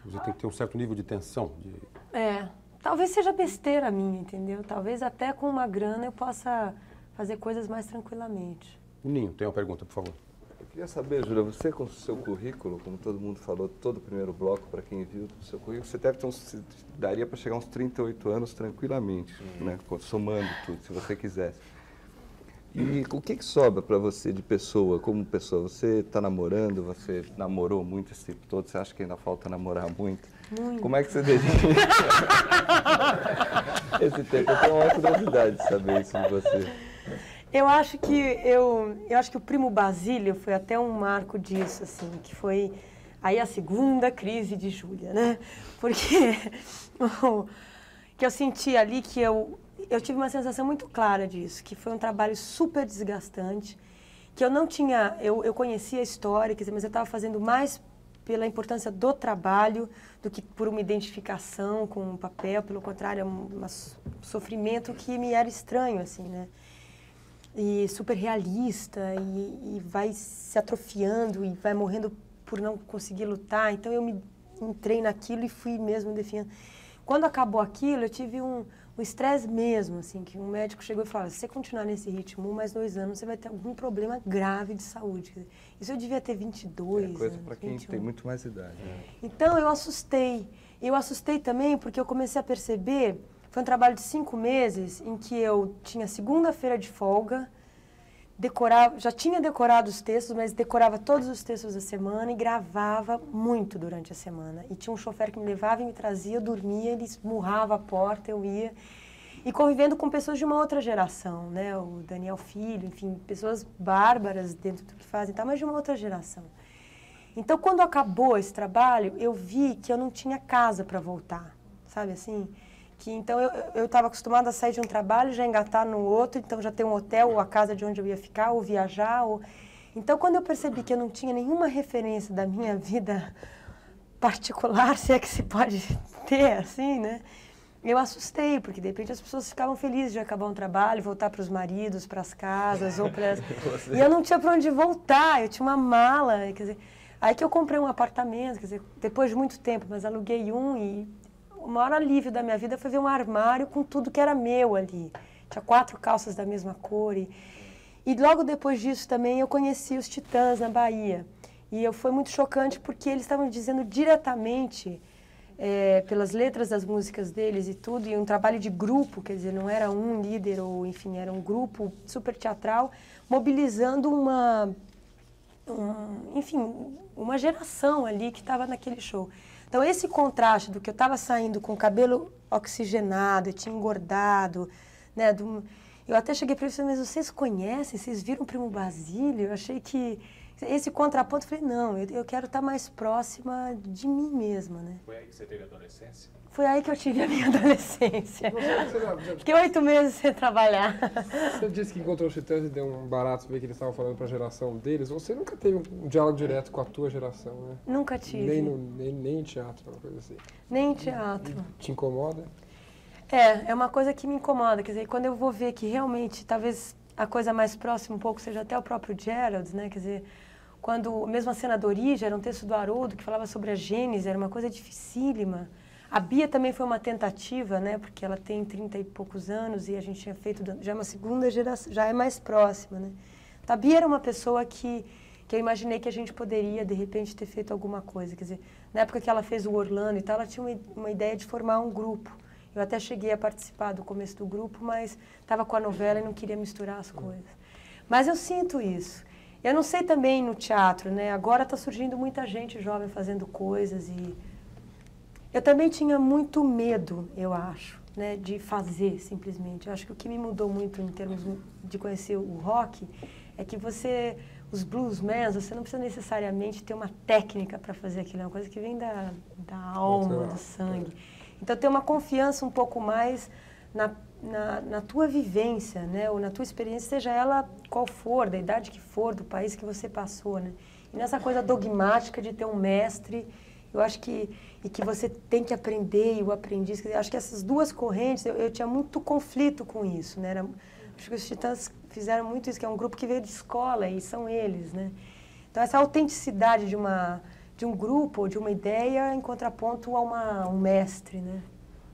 Você tem que ter um certo nível de tensão. De... É, talvez seja besteira minha, entendeu? Talvez até com uma grana eu possa fazer coisas mais tranquilamente. O Ninho, tem uma pergunta, por favor. Eu queria saber, Júlia, você com o seu currículo, como todo mundo falou, todo o primeiro bloco, para quem viu o seu currículo, você deve ter uns, daria para chegar uns 38 anos tranquilamente, né? somando tudo, se você quisesse. E o que, que sobra para você de pessoa, como pessoa? Você está namorando, você namorou muito esse tempo todo, você acha que ainda falta namorar muito? Muito. Como é que você dedica esse tempo? Eu tenho uma curiosidade de saber isso de você. Eu acho que eu, eu acho que o primo Basílio foi até um marco disso, assim, que foi aí a segunda crise de Júlia, né? Porque que eu senti ali que eu eu tive uma sensação muito clara disso, que foi um trabalho super desgastante, que eu não tinha, eu, eu conhecia a história, quer dizer, mas eu estava fazendo mais pela importância do trabalho do que por uma identificação com o papel, pelo contrário, é um, um sofrimento que me era estranho, assim, né? E super realista e, e, vai se atrofiando e vai morrendo por não conseguir lutar. Então eu me entrei naquilo e fui mesmo definhando. Quando acabou aquilo, eu tive um, estresse mesmo, assim, que um médico chegou e falou, se você continuar nesse ritmo, um mais dois anos, você vai ter algum problema grave de saúde. Isso eu devia ter 22 É coisa para quem 21. tem muito mais idade. né? Então eu assustei. Eu assustei também porque eu comecei a perceber. Foi um trabalho de cinco meses em que eu tinha segunda-feira de folga, decorava, já tinha decorado os textos, mas decorava todos os textos da semana e gravava muito durante a semana. E tinha um chofer que me levava e me trazia, eu dormia, ele esmurrava a porta, eu ia. E convivendo com pessoas de uma outra geração, né? O Daniel Filho, enfim, pessoas bárbaras dentro do que fazem, tá? mas de uma outra geração. Então, quando acabou esse trabalho, eu vi que eu não tinha casa para voltar, sabe assim? Que então eu estava acostumada a sair de um trabalho, já engatar no outro, então já ter um hotel ou a casa de onde eu ia ficar, ou viajar, ou então quando eu percebi que eu não tinha nenhuma referência da minha vida particular, se é que se pode ter, assim, né? Eu assustei, porque de repente as pessoas ficavam felizes de acabar um trabalho, voltar para os maridos, para as casas, ou para... E eu não tinha para onde voltar, eu tinha uma mala, quer dizer... Aí que eu comprei um apartamento, quer dizer, depois de muito tempo, mas aluguei um e o maior alívio da minha vida foi ver um armário com tudo que era meu ali. Tinha quatro calças da mesma cor e, e logo depois disso também eu conheci os Titãs na Bahia. E eu, foi muito chocante porque eles estavam dizendo diretamente, eh, pelas letras das músicas deles e tudo, e um trabalho de grupo, quer dizer, não era um líder ou, enfim, era um grupo super teatral, mobilizando uma, um, enfim, uma geração ali que estava naquele show. Então, esse contraste do que eu estava saindo com o cabelo oxigenado, eu tinha engordado, né? do- eu até cheguei para eles e falei, mas vocês conhecem, vocês viram o Primo Basílio? Eu achei que esse contraponto, eu falei, não, eu, eu quero estar mais próxima de mim mesma, né? Foi aí que você teve adolescência? Foi aí que eu tive a minha adolescência. Fiquei oito meses sem trabalhar. você disse que encontrou os Titãs e deu um barato ver que eles estavam falando para a geração deles. Você nunca teve um diálogo direto com a tua geração, né? Nunca tive. Nem, no, nem, nem em teatro, uma coisa assim. Nem em teatro. Te incomoda? É, é uma coisa que me incomoda. Quer dizer, quando eu vou ver que realmente, talvez a coisa mais próxima um pouco seja até o próprio Gerald, né? Quer dizer, quando mesmo a cena da origem era um texto do Haroldo que falava sobre a Gênese, era uma coisa dificílima. A Bia também foi uma tentativa, né? Porque ela tem 30 e poucos anos e a gente tinha feito já uma segunda geração, já é mais próxima, né? A Bia era uma pessoa que que eu imaginei que a gente poderia de repente ter feito alguma coisa, quer dizer, na época que ela fez o Orlando e tal, ela tinha uma, uma ideia de formar um grupo. Eu até cheguei a participar do começo do grupo, mas estava com a novela e não queria misturar as coisas. Mas eu sinto isso. Eu não sei também no teatro, né? Agora está surgindo muita gente jovem fazendo coisas e eu também tinha muito medo, eu acho, né, de fazer simplesmente. Eu acho que o que me mudou muito em termos de conhecer o rock é que você, os bluesmen, você não precisa necessariamente ter uma técnica para fazer aquilo, é uma coisa que vem da, da alma, do sangue. Então, ter uma confiança um pouco mais na, na, na tua vivência, né, ou na tua experiência, seja ela qual for, da idade que for, do país que você passou, né. E nessa coisa dogmática de ter um mestre eu acho que e que você tem que aprender e o aprendiz. acho que essas duas correntes eu, eu tinha muito conflito com isso, né? Era, acho que os Titãs fizeram muito isso, que é um grupo que veio de escola e são eles, né? Então essa autenticidade de uma de um grupo de uma ideia em contraponto a uma, um mestre, né?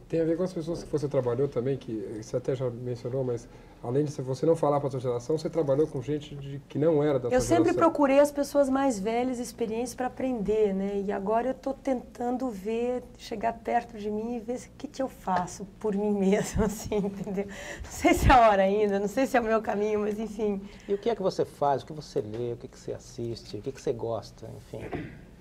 Tem a ver com as pessoas que você trabalhou também, que você até já mencionou, mas além de você não falar para a sua geração, você trabalhou com gente de, que não era da Eu sua sempre geração. procurei as pessoas mais velhas, experientes para aprender, né? E agora eu estou tentando ver, chegar perto de mim e ver o que, que eu faço por mim mesma, assim, entendeu? Não sei se é a hora ainda, não sei se é o meu caminho, mas enfim. E o que é que você faz? O que você lê? O que, que você assiste? O que, que você gosta? Enfim,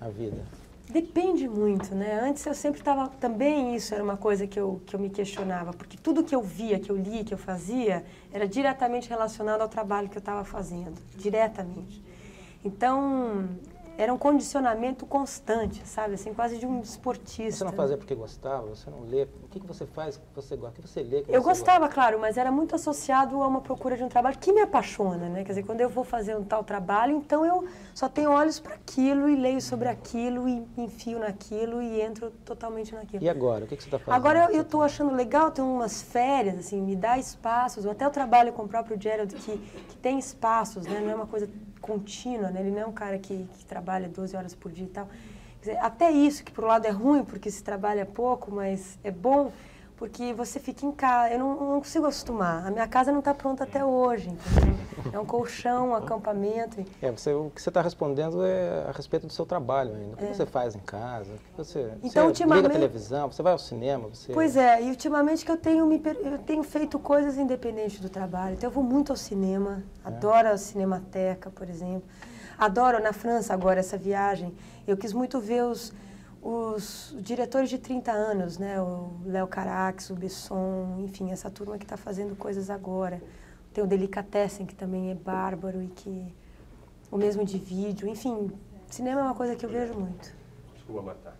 a vida. Depende muito, né? Antes eu sempre estava. Também isso era uma coisa que eu, que eu me questionava, porque tudo que eu via, que eu lia, que eu fazia, era diretamente relacionado ao trabalho que eu estava fazendo. Diretamente. Então, era um condicionamento constante, sabe? Assim, quase de um esportista. Você não fazia porque gostava? Você não lê? O que, que você faz que você gosta? O que você lê que Eu você gostava, claro, mas era muito associado a uma procura de um trabalho que me apaixona, né? Quer dizer, quando eu vou fazer um tal trabalho, então eu só tenho olhos para aquilo e leio sobre aquilo e me enfio naquilo e entro totalmente naquilo. E agora? O que, que você está fazendo? Agora eu estou achando legal ter umas férias, assim, me dá espaços, ou até eu trabalho com o próprio Gerald, que, que tem espaços, né? Não é uma coisa contínua, né? Ele não é um cara que, que trabalha 12 horas por dia e tal. Dizer, até isso, que por um lado é ruim, porque se trabalha pouco, mas é bom, porque você fica em casa. Eu não, não consigo acostumar. A minha casa não está pronta até hoje, entendeu? É um colchão, um acampamento. É, você, o que você está respondendo é a respeito do seu trabalho ainda. O que É. você faz em casa? O que você, Então, você liga ultimamente- a televisão, você vai ao cinema, você... Pois é, e ultimamente que eu tenho, me, eu tenho feito coisas independentes do trabalho. Então eu vou muito ao cinema, adoro a Cinemateca, por exemplo. Adoro na França agora essa viagem. Eu quis muito ver os, os diretores de 30 anos, né? O Léo Carax, o Besson, enfim, essa turma que está fazendo coisas agora. Tem o Delicatessen, que também é bárbaro e que... O mesmo de vídeo, enfim, cinema é uma coisa que eu vejo muito. Desculpa matar.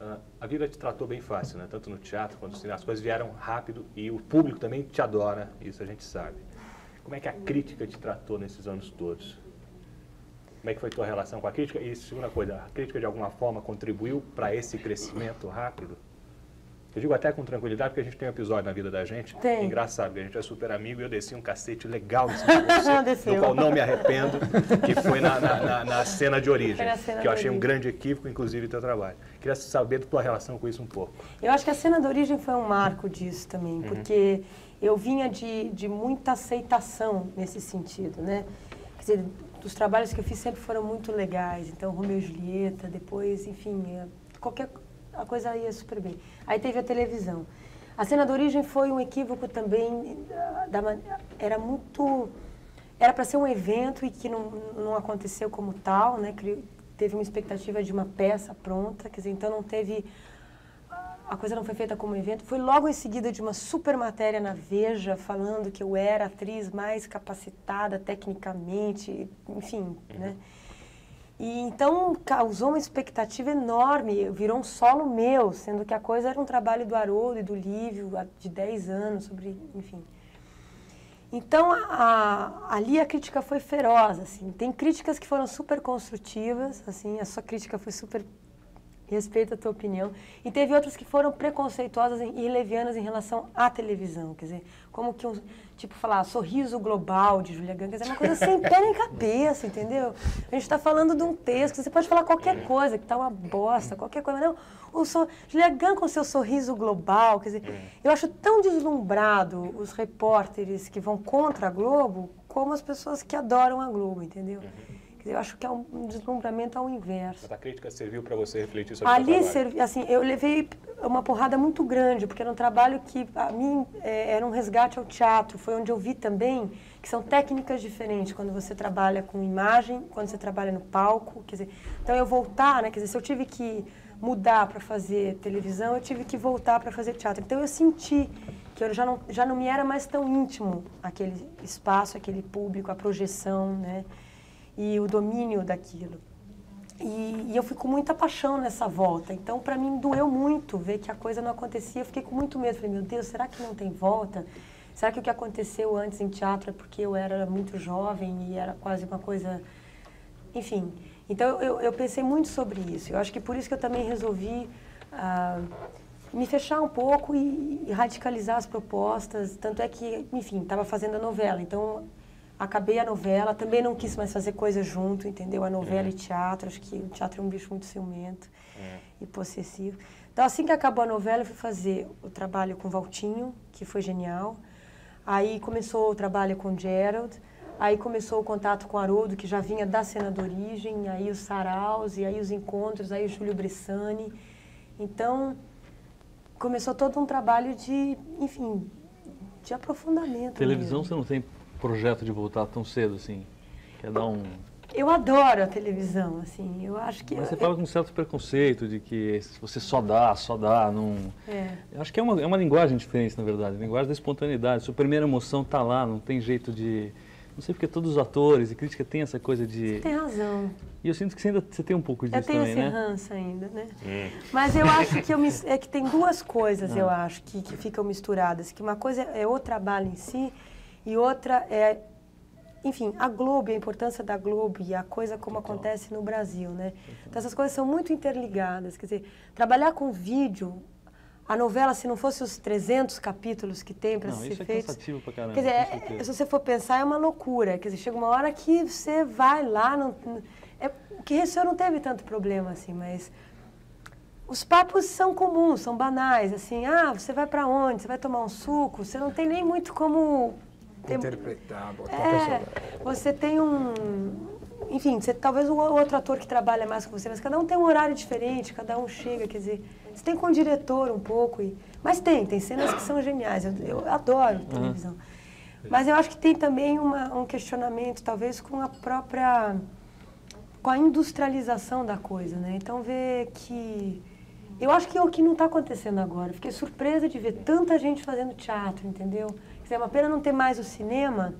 Ah, a vida te tratou bem fácil, né? Tanto no teatro quanto no cinema. As coisas vieram rápido e o público também te adora, isso a gente sabe. Como é que a crítica te tratou nesses anos todos? Como é que foi tua relação com a crítica? E segunda coisa, a crítica de alguma forma contribuiu para esse crescimento rápido? Eu digo até com tranquilidade, porque a gente tem um episódio na vida da gente, Tem. engraçado, que a gente é super amigo e eu desci um cacete legal em cima de você, do qual não me arrependo, que foi na, na- na- na cena de origem, cena que eu de achei um origem. grande equívoco, inclusive, teu trabalho. Queria saber da tua relação com isso um pouco. Eu acho que a cena da origem foi um marco disso também, porque eu vinha de, de muita aceitação nesse sentido, né? Quer dizer, os trabalhos que eu fiz sempre foram muito legais. Então, Romeu e Julieta, depois, enfim, é, qualquer a coisa ia super bem. Aí teve a televisão. A cena da origem foi um equívoco também, da, da man- era muito... Era para ser um evento e que não, não aconteceu como tal, né? Teve uma expectativa de uma peça pronta, quer dizer, então não teve a coisa não foi feita como evento. Foi logo em seguida de uma super matéria na Veja, falando que eu era a atriz mais capacitada tecnicamente, enfim, né? E então causou uma expectativa enorme, virou um solo meu, sendo que a coisa era um trabalho do Haroldo e do Lívio de 10 anos, sobre, enfim. Então, a- a- ali a crítica foi feroz, assim. Tem críticas que foram super construtivas, assim, a sua crítica foi super respeito a tua opinião. E teve outras que foram preconceituosas e levianas em relação à televisão, quer dizer, como que um, tipo, falar sorriso global de Julia quer dizer, uma coisa sem pé nem cabeça, entendeu? A gente está falando de um texto, você pode falar qualquer coisa, que tá uma bosta, qualquer coisa, não, o so, Julia Gunn com seu sorriso global, quer dizer, eu acho tão deslumbrado os repórteres que vão contra a Globo, como as pessoas que adoram a Globo, entendeu? Eu acho que é um um deslumbramento ao inverso. Mas a crítica serviu para você refletir sobre o Ali, trabalho. servi- assim, eu levei uma porrada muito grande, porque era um trabalho que, a mim, eh, era um resgate ao teatro. Foi onde eu vi também que são técnicas diferentes quando você trabalha com imagem, quando você trabalha no palco. Quer dizer, então, eu voltar, né? Quer dizer, se eu tive que mudar para fazer televisão, eu tive que voltar para fazer teatro. Então, eu senti que eu já não, já não me era mais tão íntimo aquele espaço, aquele público, a projeção, né? E o domínio daquilo. E, e eu fui com muita paixão nessa volta. Então, para mim, doeu muito ver que a coisa não acontecia. Eu fiquei com muito medo. Falei, meu Deus, será que não tem volta? Será que o que aconteceu antes em teatro é porque eu era muito jovem e era quase uma coisa. Enfim. Então, eu, eu pensei muito sobre isso. Eu acho que por isso que eu também resolvi ah, me fechar um pouco e, e radicalizar as propostas. Tanto é que, enfim, estava fazendo a novela. Então, acabei a novela, também não quis mais fazer coisa junto, entendeu? A novela e teatro, acho que o teatro é um bicho muito ciumento e possessivo. Então, assim que acabou a novela, eu fui fazer o trabalho com o Valtinho, que foi genial. Aí começou o trabalho com Gerald, aí começou o contato com Haroldo, que já vinha da cena de origem, aí os saraus, e aí os encontros, aí o Júlio Bressani. Então, começou todo um trabalho de, enfim, de aprofundamento. Televisão mesmo. você não tem projeto de voltar tão cedo assim? Quer dar um. Eu adoro a televisão, assim, eu acho que... Mas você eu- fala com um certo preconceito de que se você só dá, só dá, não. É. Eu acho que é uma, é uma linguagem diferente, na verdade. A linguagem da espontaneidade. Sua primeira emoção está lá, não tem jeito de. Não sei porque todos os atores e crítica têm essa coisa de. Tem razão. E eu sinto que você ainda você tem um pouco disso Eu tenho também, esse né? ranço ainda, né? Mas eu acho que, eu mis- é que tem duas coisas, eu Ah. acho, que, que ficam misturadas. Que uma coisa é o trabalho em si e outra é, enfim, a Globo, a importância da Globo e a coisa como acontece no Brasil, né? Então essas coisas são muito interligadas. Quer dizer, trabalhar com vídeo, a novela, se não fosse os 300 capítulos que tem para ser isso é feitos... cansativo pra caramba. Quer dizer, é- se você for pensar, é uma loucura. Quer dizer, chega uma hora que você vai lá. Não, é, o que Resseu não teve tanto problema assim, mas os papos são comuns, são banais, assim, ah, você vai para onde? Você vai tomar um suco? Você não tem nem muito como ter- Interpretar, botar é, você tem um. Enfim, você, talvez o outro ator que trabalha mais com você, mas cada um tem um horário diferente, cada um chega, quer dizer, você tem com o diretor um pouco. E, mas tem, tem cenas que são geniais, eu, eu adoro televisão. Mas eu acho que tem também uma, um questionamento, talvez, com a própria. com a industrialização da coisa, né? Então, ver que. Eu acho que é o que não está acontecendo agora. Fiquei surpresa de ver tanta gente fazendo teatro, entendeu? É uma pena não ter mais o cinema,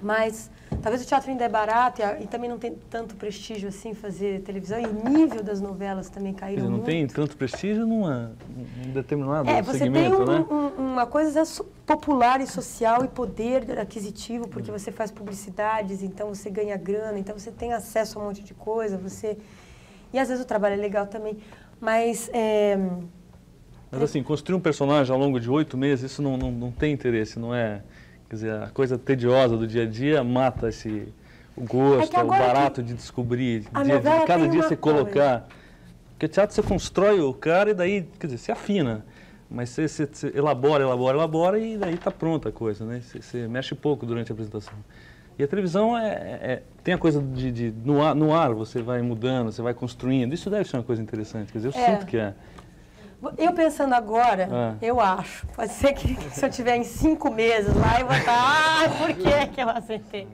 mas talvez o teatro ainda é barato e, a- e também não tem tanto prestígio assim fazer televisão. E o nível das novelas também caíram dizer, não muito. tem tanto prestígio numa, num determinado É, você tem um- né? um- uma coisa popular e social e poder aquisitivo, porque você faz publicidades, então você ganha grana, então você tem acesso a um monte de coisa, você... E às vezes o trabalho é legal também, mas... é, Mas assim, construir um personagem ao longo de oito meses, isso não, não, não tem interesse, não é... Quer dizer, a coisa tediosa do dia a dia mata esse, o gosto, É o barato de descobrir, novela de cada dia você colocar... Porque teatro você constrói o cara e daí, quer dizer, você afina. Mas você, você- você elabora, elabora, elabora e daí está pronta a coisa, né? Você, você mexe pouco durante a apresentação. E a televisão é, é- tem a coisa de, de- no, ar, no ar, você vai mudando, você vai construindo. Isso deve ser uma coisa interessante. Quer dizer, eu É. sinto que é. Eu pensando agora, Ah. eu acho. Pode ser que se eu tiver em cinco meses lá, eu vou estar. Ah, por que, que eu acertei?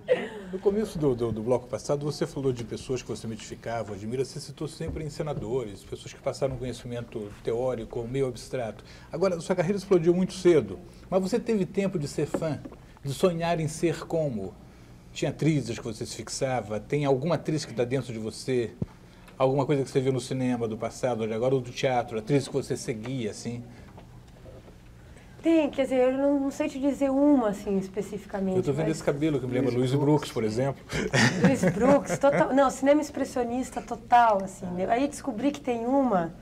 No começo do, do, do bloco passado, você falou de pessoas que você me identificava, admira, você citou sempre encenadores, pessoas que passaram conhecimento teórico, meio abstrato. Agora, sua carreira explodiu muito cedo, mas você teve tempo de ser fã, de sonhar em ser como? Tinha atrizes que você se fixava? Tem alguma atriz que está dentro de você? Alguma coisa que você viu no cinema do passado, de agora, ou do teatro? Atriz que você seguia, assim? Tem, quer dizer, eu não, não sei te dizer uma, assim, especificamente. Eu estou vendo mas- esse cabelo que me lembra Luiz Brooks, por exemplo. Luiz Brooks, total. Não, cinema expressionista total, assim. né? Aí descobri que tem uma,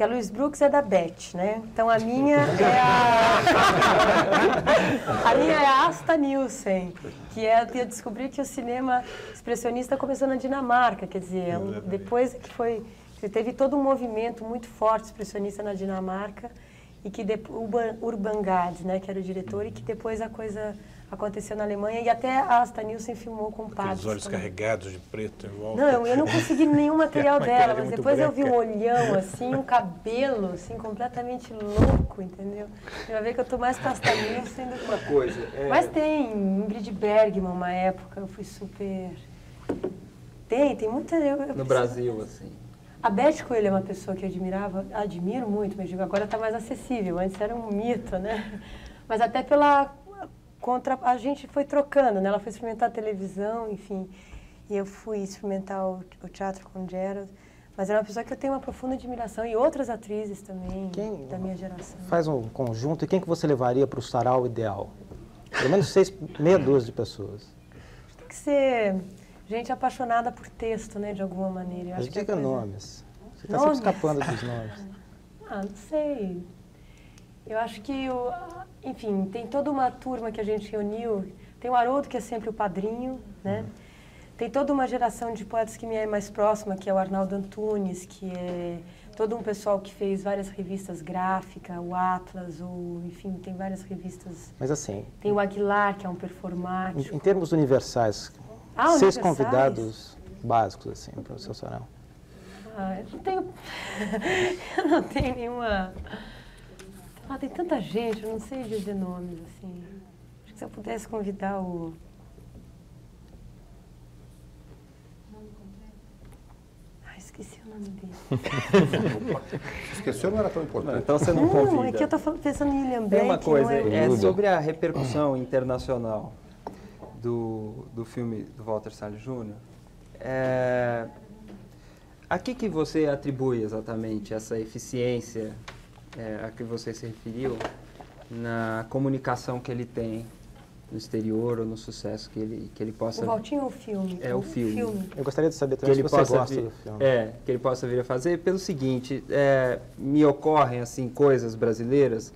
porque a Luiz Brooks é da Beth, né? Então a minha é a. a minha é a Asta Nielsen, que é. Eu descobri que o cinema expressionista começou na Dinamarca, quer dizer, um- depois que foi. que Teve todo um movimento muito forte expressionista na Dinamarca e que depois, Urban, Urban Gad, né, que era o diretor, e que depois a coisa aconteceu na Alemanha e até a Asta Nielsen filmou com padres. Aqueles olhos também. carregados de preto em volta. Não, eu, não consegui nenhum material A maquiagem dela, é mas depois eu vi um branca. olhão assim, um cabelo assim, completamente louco, entendeu? Você vai ver que eu tô mais castanho sendo. Uma coisa, é- Mas tem Ingrid Bergman, uma época, eu fui super. Tem, tem muita. eu- eu No preciso- Brasil, assim. A Beth Coelho é uma pessoa que eu admirava, admiro muito, mas digo, agora está mais acessível. Antes era um mito, né? Mas até pela contra a gente foi trocando, né? Ela foi experimentar a televisão, enfim, e eu fui experimentar o, o teatro com o Gerald. Mas era uma pessoa que eu tenho uma profunda admiração e outras atrizes também Quem- da minha geração. Faz um conjunto e quem que você levaria para o sarau ideal? Pelo menos seis, meia dúzia de pessoas. Tem que ser gente apaixonada por texto, né? De alguma maneira. Eu Mas a diga coisa- nomes. Você está sempre escapando dos nomes. Ah, não sei. Eu acho que, o, enfim, tem toda uma turma que a gente reuniu. Tem o Haroldo, que é sempre o padrinho, né? Tem toda uma geração de poetas que me é mais próxima, que é o Arnaldo Antunes, que é todo um pessoal que fez várias revistas gráficas, o Atlas, o, enfim, tem várias revistas. Mas assim, Tem o Aguilar, que é um em, performático. em termos universais, Ah, seis universais? convidados básicos assim para o seu sarau. Ah, eu não tenho. eu não tenho nenhuma. Ah, tem tanta gente, eu não sei dizer nomes, assim. Acho que se eu pudesse convidar o. Ah, esqueci o nome dele. Esqueceu, não era tão importante. Então você não Não, é convida. que eu fal- pensando em William Blake. Tem uma coisa, não é é... sobre a repercussão internacional do, do filme do Walter Salles Jr. É, a que, que você atribui exatamente essa eficiência é, a que você se referiu na comunicação que ele tem no exterior ou no sucesso que ele, que ele possa... O Valtinho ou o filme? É o filme. Eu gostaria de saber que também se ele você possa gosta vir, do filme. É, que ele possa vir a fazer pelo seguinte, é, me ocorrem assim coisas brasileiras.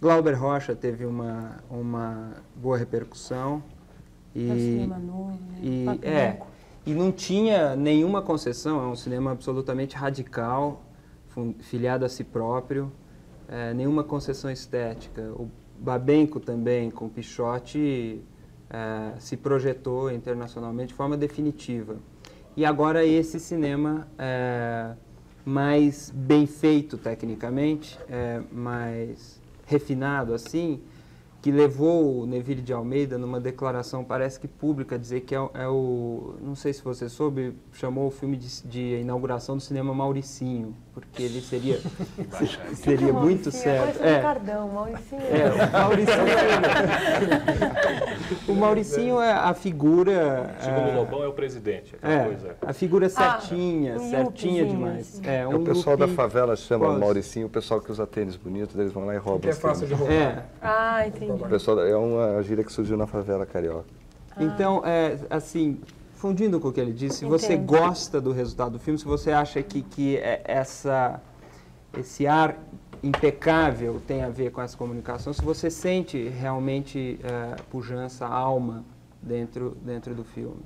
Glauber Rocha teve uma, uma boa repercussão É o e, cinema novo, né? e Papo é e não tinha nenhuma concessão, é um cinema absolutamente radical, filiado a si próprio, eh, nenhuma concessão estética. O Babenco também, com Pichote, eh, se projetou internacionalmente de forma definitiva. E agora esse cinema eh, mais bem feito tecnicamente, eh, mais refinado assim, que levou o Neville de Almeida numa declaração, parece que pública, dizer que é, é o, não sei se você soube, chamou o filme de, de inauguração do cinema Mauricinho, porque ele seria, seria muito certo. É É, o Cardão, Mauricinho. é, o Mauricinho, o Mauricinho é a figura... Segundo é, o Lobão é o presidente, aquela é, coisa. a figura certinha, um certinha demais. É, É um o pessoal da favela chama close. Mauricinho, o pessoal que usa tênis bonitos, eles vão lá e roubam Que é fácil de roubar. É, Ah, entendi. O pessoal, é uma gíria que surgiu na favela carioca. Então, é, assim, fundindo com o que ele disse, se você gosta do resultado do filme, se você acha que, que é- essa, esse ar impecável tem a ver com essa comunicação, se você sente realmente é, pujança, alma dentro, dentro do filme.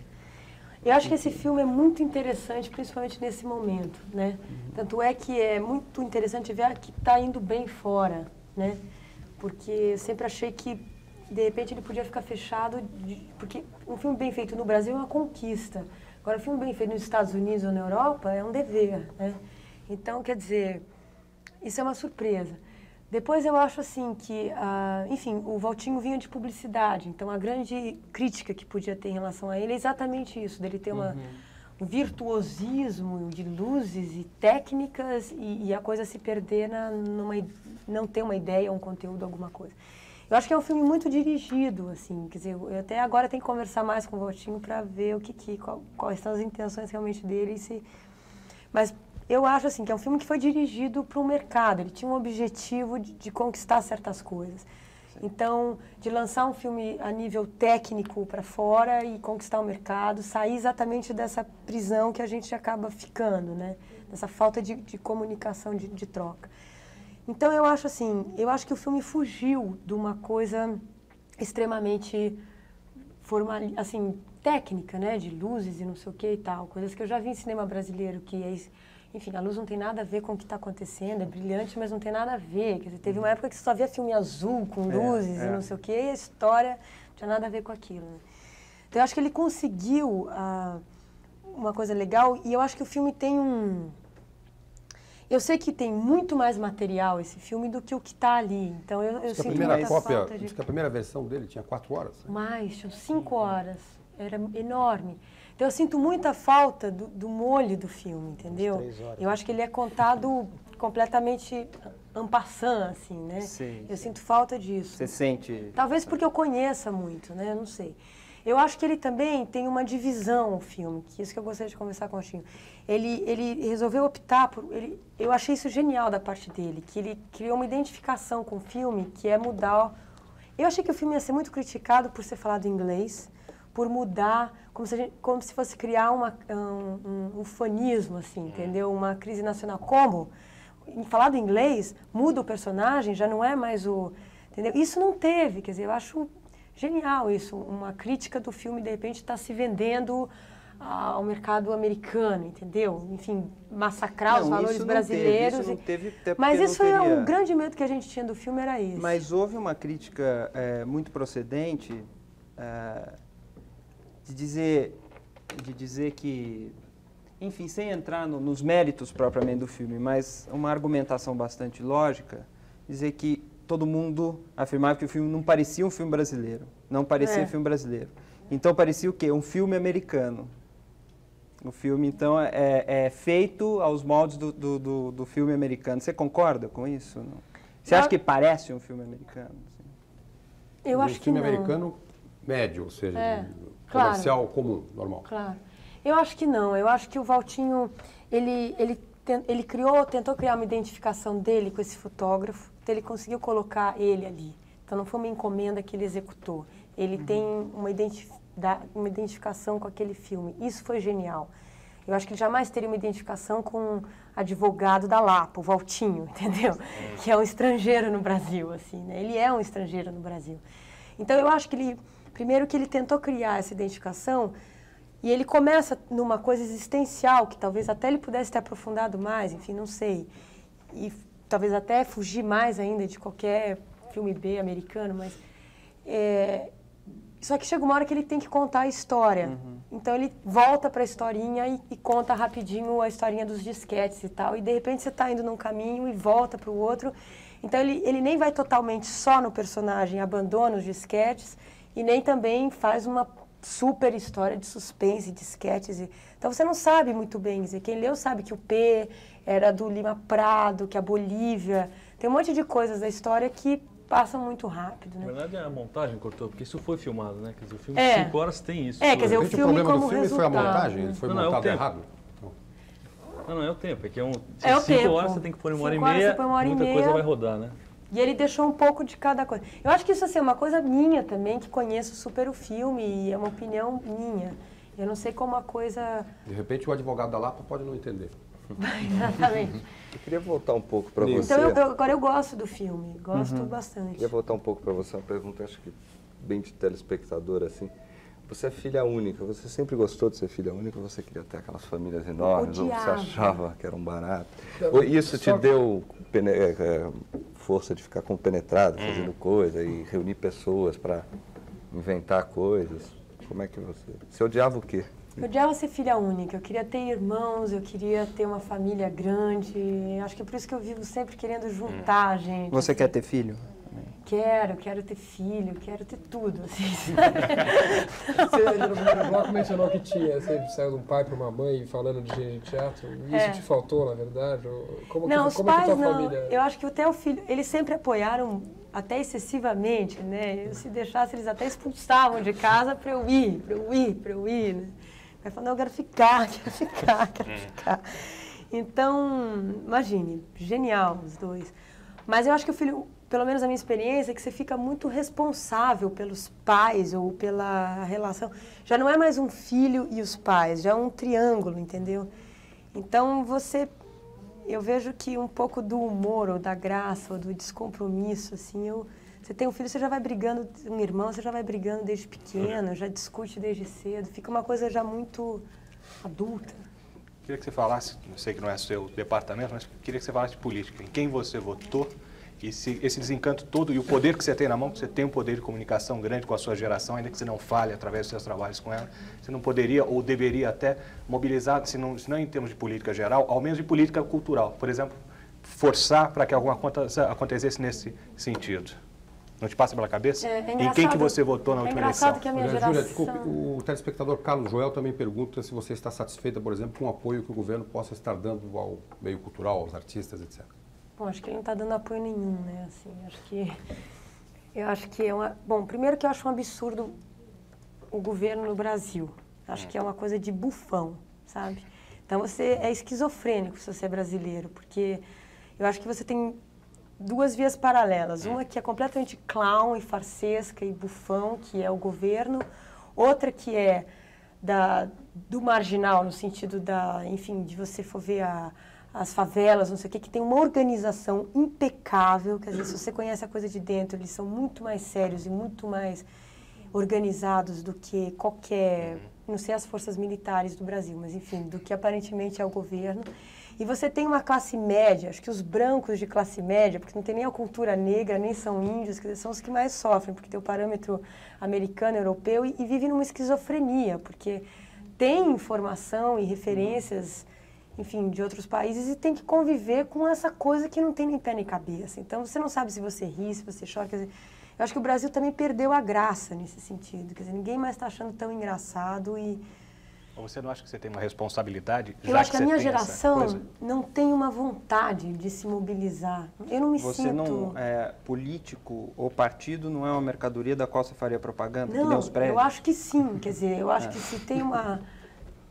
Eu acho que esse filme é muito interessante, principalmente nesse momento, né? Tanto é que é muito interessante ver que está indo bem fora, né? Porque eu sempre achei que, de repente, ele podia ficar fechado, de- porque um filme bem feito no Brasil é uma conquista. Agora, um filme bem feito nos Estados Unidos ou na Europa é um dever, né? Então, quer dizer, isso é uma surpresa. Depois eu acho assim que, ah, enfim, o Valtinho vinha de publicidade, então a grande crítica que podia ter em relação a ele é exatamente isso, dele ter uma, um virtuosismo de luzes e técnicas e, e a coisa se perder na, numa, não ter uma ideia, um conteúdo, alguma coisa. Eu acho que é um filme muito dirigido, assim, quer dizer, eu até agora tenho que conversar mais com o Valtinho para ver o que, que qual- quais são as intenções realmente dele se mas eu acho assim que é um filme que foi dirigido para o mercado. Ele tinha um objetivo de, de conquistar certas coisas. Então, de lançar um filme a nível técnico para fora e conquistar o mercado, sair exatamente dessa prisão que a gente acaba ficando, né? Dessa falta de, de comunicação, de, de troca. Então, eu acho assim, eu acho que o filme fugiu de uma coisa extremamente formal, assim, técnica, né, de luzes e não sei o que e tal, coisas que eu já vi em cinema brasileiro, que é, enfim, a luz não tem nada a ver com o que está acontecendo, é brilhante, mas não tem nada a ver. Quer dizer, teve uma época que só via filme azul, com luzes e não sei o que, e a história não tinha nada a ver com aquilo. né? Então, eu acho que ele conseguiu ah, uma coisa legal, e eu acho que o filme tem um... Eu sei que tem muito mais material esse filme do que o que está ali, então eu, eu que a sinto primeira muita cópia, falta de... diz que a primeira versão dele tinha quatro horas. né? Mais, tinham cinco horas. Era enorme. Então eu sinto muita falta do, do molho do filme, entendeu? Eu acho que ele é contado completamente en passant, assim, né? Sim, eu sim. sinto falta disso. Você sente... Talvez porque eu conheça muito, né? Eu não sei. Eu acho que ele também tem uma divisão, o filme, que isso que eu gostaria de conversar com o Chinho. Ele, ele resolveu optar por... Ele, eu achei isso genial da parte dele, que ele criou uma identificação com o filme, que é mudar... Eu achei que o filme ia ser muito criticado por ser falado em inglês, por mudar, como se, a gente- como se fosse criar uma, um, um, um fanismo, assim, entendeu? Uma crise nacional. Como? Em falado em inglês, muda o personagem, já não é mais o... Entendeu? Isso não teve, quer dizer, eu acho genial isso. Uma crítica do filme, de repente, está se vendendo ao mercado americano, entendeu? Enfim, massacrar os Não, valores isso não teve, brasileiros. isso teve, até Mas isso é teria- um grande medo que a gente tinha do filme, era isso. Mas houve uma crítica é, muito procedente é, de dizer de dizer que, enfim, sem entrar no- nos méritos propriamente do filme, mas uma argumentação bastante lógica, dizer que todo mundo afirmava que o filme não parecia um filme brasileiro, não parecia É. um filme brasileiro. Então parecia o quê? Um filme americano. O filme, então, é, é feito aos moldes do, do, do- do filme americano. Você concorda com isso? Não? Você acha que parece um filme americano? assim? eu um acho que filme não. americano médio, ou seja, É, de- claro. comercial comum, normal. Claro. Eu acho que não. Eu acho que o Valtinho, ele, ele, ele criou, tentou criar uma identificação dele com esse fotógrafo, então ele conseguiu colocar ele ali. Então não foi uma encomenda que ele executou. Ele tem uma, identifi da- uma identificação com aquele filme. Isso foi genial. Eu acho que ele jamais teria uma identificação com um advogado da Lapa, o Valtinho, entendeu? Que é um estrangeiro no Brasil, assim, né? Ele é um estrangeiro no Brasil. Então eu acho que ele, primeiro que ele tentou criar essa identificação e ele começa numa coisa existencial que talvez até ele pudesse ter aprofundado mais, enfim, não sei. e talvez até fugir mais ainda de qualquer filme B americano, mas é, só que chega uma hora que ele tem que contar a história. Então ele volta para a historinha e, e conta rapidinho a historinha dos disquetes e tal. E de repente você está indo num caminho e volta para o outro. Então ele, ele nem vai totalmente só no personagem, abandona os disquetes e nem também faz uma super história de suspense, disquetes. E, então você não sabe muito bem. Quem leu sabe que o P era do Lima Prado, que a Bolívia. Tem um monte de coisas da história que passam muito rápido, Na né? verdade, a montagem cortou, porque isso foi filmado, né? Quer dizer, o filme É. de 5 horas tem isso. É, quer dizer, o Gente, o filme problema do como filme foi a resultado, montagem, né? ele foi Não, não, é o montado tempo. errado. Não, não, é o tempo. É que é um. É o cinco tempo. horas você tem que pôr em uma hora e Cinco horas meia, você põe uma hora e muita meia. coisa vai rodar, né? E ele deixou um pouco de cada coisa. Eu acho que isso assim, é uma coisa minha também, que conheço super o filme e é uma opinião minha. Eu não sei como a coisa. De repente o advogado da Lapa pode não entender. Exatamente. Eu queria voltar um pouco para você. Então eu, eu- agora eu gosto do filme, gosto Eu bastante. queria voltar um pouco para você, uma pergunta acho que bem de telespectador assim. Você é filha única, você sempre gostou de ser filha única, você queria ter aquelas famílias enormes, ou você achava que era um barato? Ou isso te deu é, é, força de ficar compenetrado, fazendo coisa e reunir pessoas para inventar coisas? Como é que você... Você odiava o quê? Eu odiava ser filha única, eu queria ter irmãos, eu queria ter uma família grande. Acho que é por isso que eu vivo sempre querendo juntar gente. Você assim. quer ter filho? Quero, quero ter filho, quero ter tudo, assim, Você no primeiro bloco mencionou que tinha, você saiu de um pai para uma mãe falando de teatro. E isso É. te faltou, na verdade? Como não, que, os como é pais tua não. família... Eu acho que até o filho, eles sempre apoiaram até excessivamente, né? Eu, se deixasse, eles até expulsavam de casa para eu ir, para eu ir, para eu ir. Né? Aí falando, não, eu quero ficar, quero ficar, quero ficar. Então, imagine, genial os dois. Mas eu acho que o filho, pelo menos a minha experiência, é que você fica muito responsável pelos pais ou pela relação. Já não é mais um filho e os pais, já é um triângulo, entendeu? Então você eu vejo que um pouco do humor ou da graça ou do descompromisso, assim, eu, você tem um filho, você já vai brigando, um irmão, você já vai brigando desde pequeno, já discute desde cedo, fica uma coisa já muito adulta. Queria que você falasse, eu sei que não é seu departamento, mas queria que você falasse de política. Em quem você votou e se esse desencanto todo e o poder que você tem na mão, que você tem um poder de comunicação grande com a sua geração, ainda que você não fale através dos seus trabalhos com ela, você não poderia ou deveria até mobilizar, se não, se não em termos de política geral, ao menos de política cultural. Por exemplo, forçar para que alguma coisa acontecesse nesse sentido. Não te passa pela cabeça? É, é em quem que você votou na é última engraçado eleição? que a minha geração... Júlia, desculpe, o telespectador Carlos Joel também pergunta se você está satisfeita, por exemplo, com o apoio que o governo possa estar dando ao meio cultural, aos artistas, etc. Bom, acho que ele não está dando apoio nenhum, né? Assim, acho que eu acho que é uma. Bom, primeiro que eu acho um absurdo o governo no Brasil. Acho que é uma coisa de bufão, sabe? Então você é esquizofrênico se você é brasileiro, porque eu acho que você tem duas vias paralelas. Uma que é completamente clown e farsesca e bufão, que é o governo. Outra que é da, do marginal, no sentido da, enfim, de você for ver a, as favelas, não sei o quê, que tem uma organização impecável, quer dizer, se você conhece a coisa de dentro, eles são muito mais sérios e muito mais organizados do que qualquer, não sei as forças militares do Brasil, mas enfim, do que aparentemente é o governo. E você tem uma classe média, acho que os brancos de classe média, porque não tem nem a cultura negra, nem são índios, dizer, são os que mais sofrem, porque tem o parâmetro americano, europeu, e, e vive numa esquizofrenia, porque tem informação e referências, enfim, de outros países e tem que conviver com essa coisa que não tem nem pé nem cabeça. Então, você não sabe se você ri, se você chora, quer dizer, eu acho que o Brasil também perdeu a graça nesse sentido, quer dizer, ninguém mais está achando tão engraçado e... Ou você não acha que você tem uma responsabilidade? Eu acho que a você minha geração não tem uma vontade de se mobilizar. Eu não me Você sinto. não é político ou partido não é uma mercadoria da qual você faria propaganda, que nem Não, os prédios. eu acho que sim. Quer dizer, eu acho que se tem uma.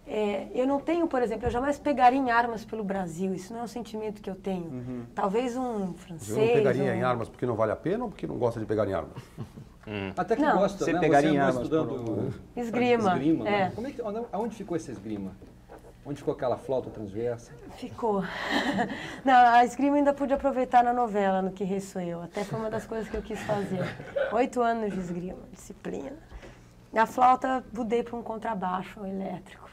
é, eu não tenho, por exemplo, eu jamais pegaria em armas pelo Brasil. Isso não é um sentimento que eu tenho. Uhum. Talvez um Eu não francês. pegaria um... em armas porque não vale a pena ou porque não gosta de pegar em armas? Até que Não. gosta, Você né? pegaria Você em andou armas estudando Esgrima, esgrima né? é. Como é que, onde, aonde ficou essa esgrima? Onde ficou aquela flauta transversa? Ficou. Não, a esgrima ainda pude aproveitar na novela, no Que Rei Sou Eu. Até foi uma das coisas que eu quis fazer. Oito anos de esgrima, disciplina. A flauta mudei para um contrabaixo elétrico.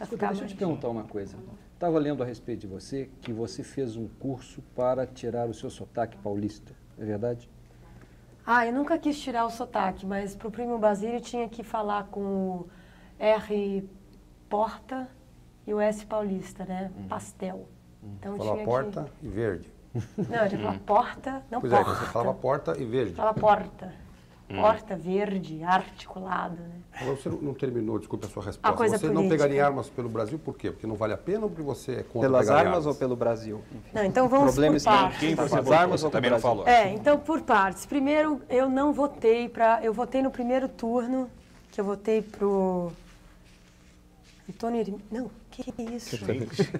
Escuta, deixa eu te perguntar uma coisa. estava lendo a respeito de você que você fez um curso para tirar o seu sotaque paulista. É verdade? Ah, eu nunca quis tirar o sotaque, mas pro primo Basílio tinha que falar com o R Porta e o S Paulista, né? Pastel. Então Fala tinha porta e verde. Que... Não, eu tinha que falar porta, não Pois porta. é, você fala porta e verde. Fala porta. Porta verde, articulado, né? Você não- não terminou, desculpe a sua resposta. coisa você não política. pegaria armas pelo Brasil por quê? Porque não vale a pena ou porque você é contra Pelas pegar armas ou pelo Brasil? Enfim. Não, então vamos Problema por partes. Quem você As votou? armas Você ou também não Brasil? falou. É, então por partes. Primeiro, eu não votei para, eu votei no primeiro turno, que eu votei pro Antônio Irim... Não, que isso?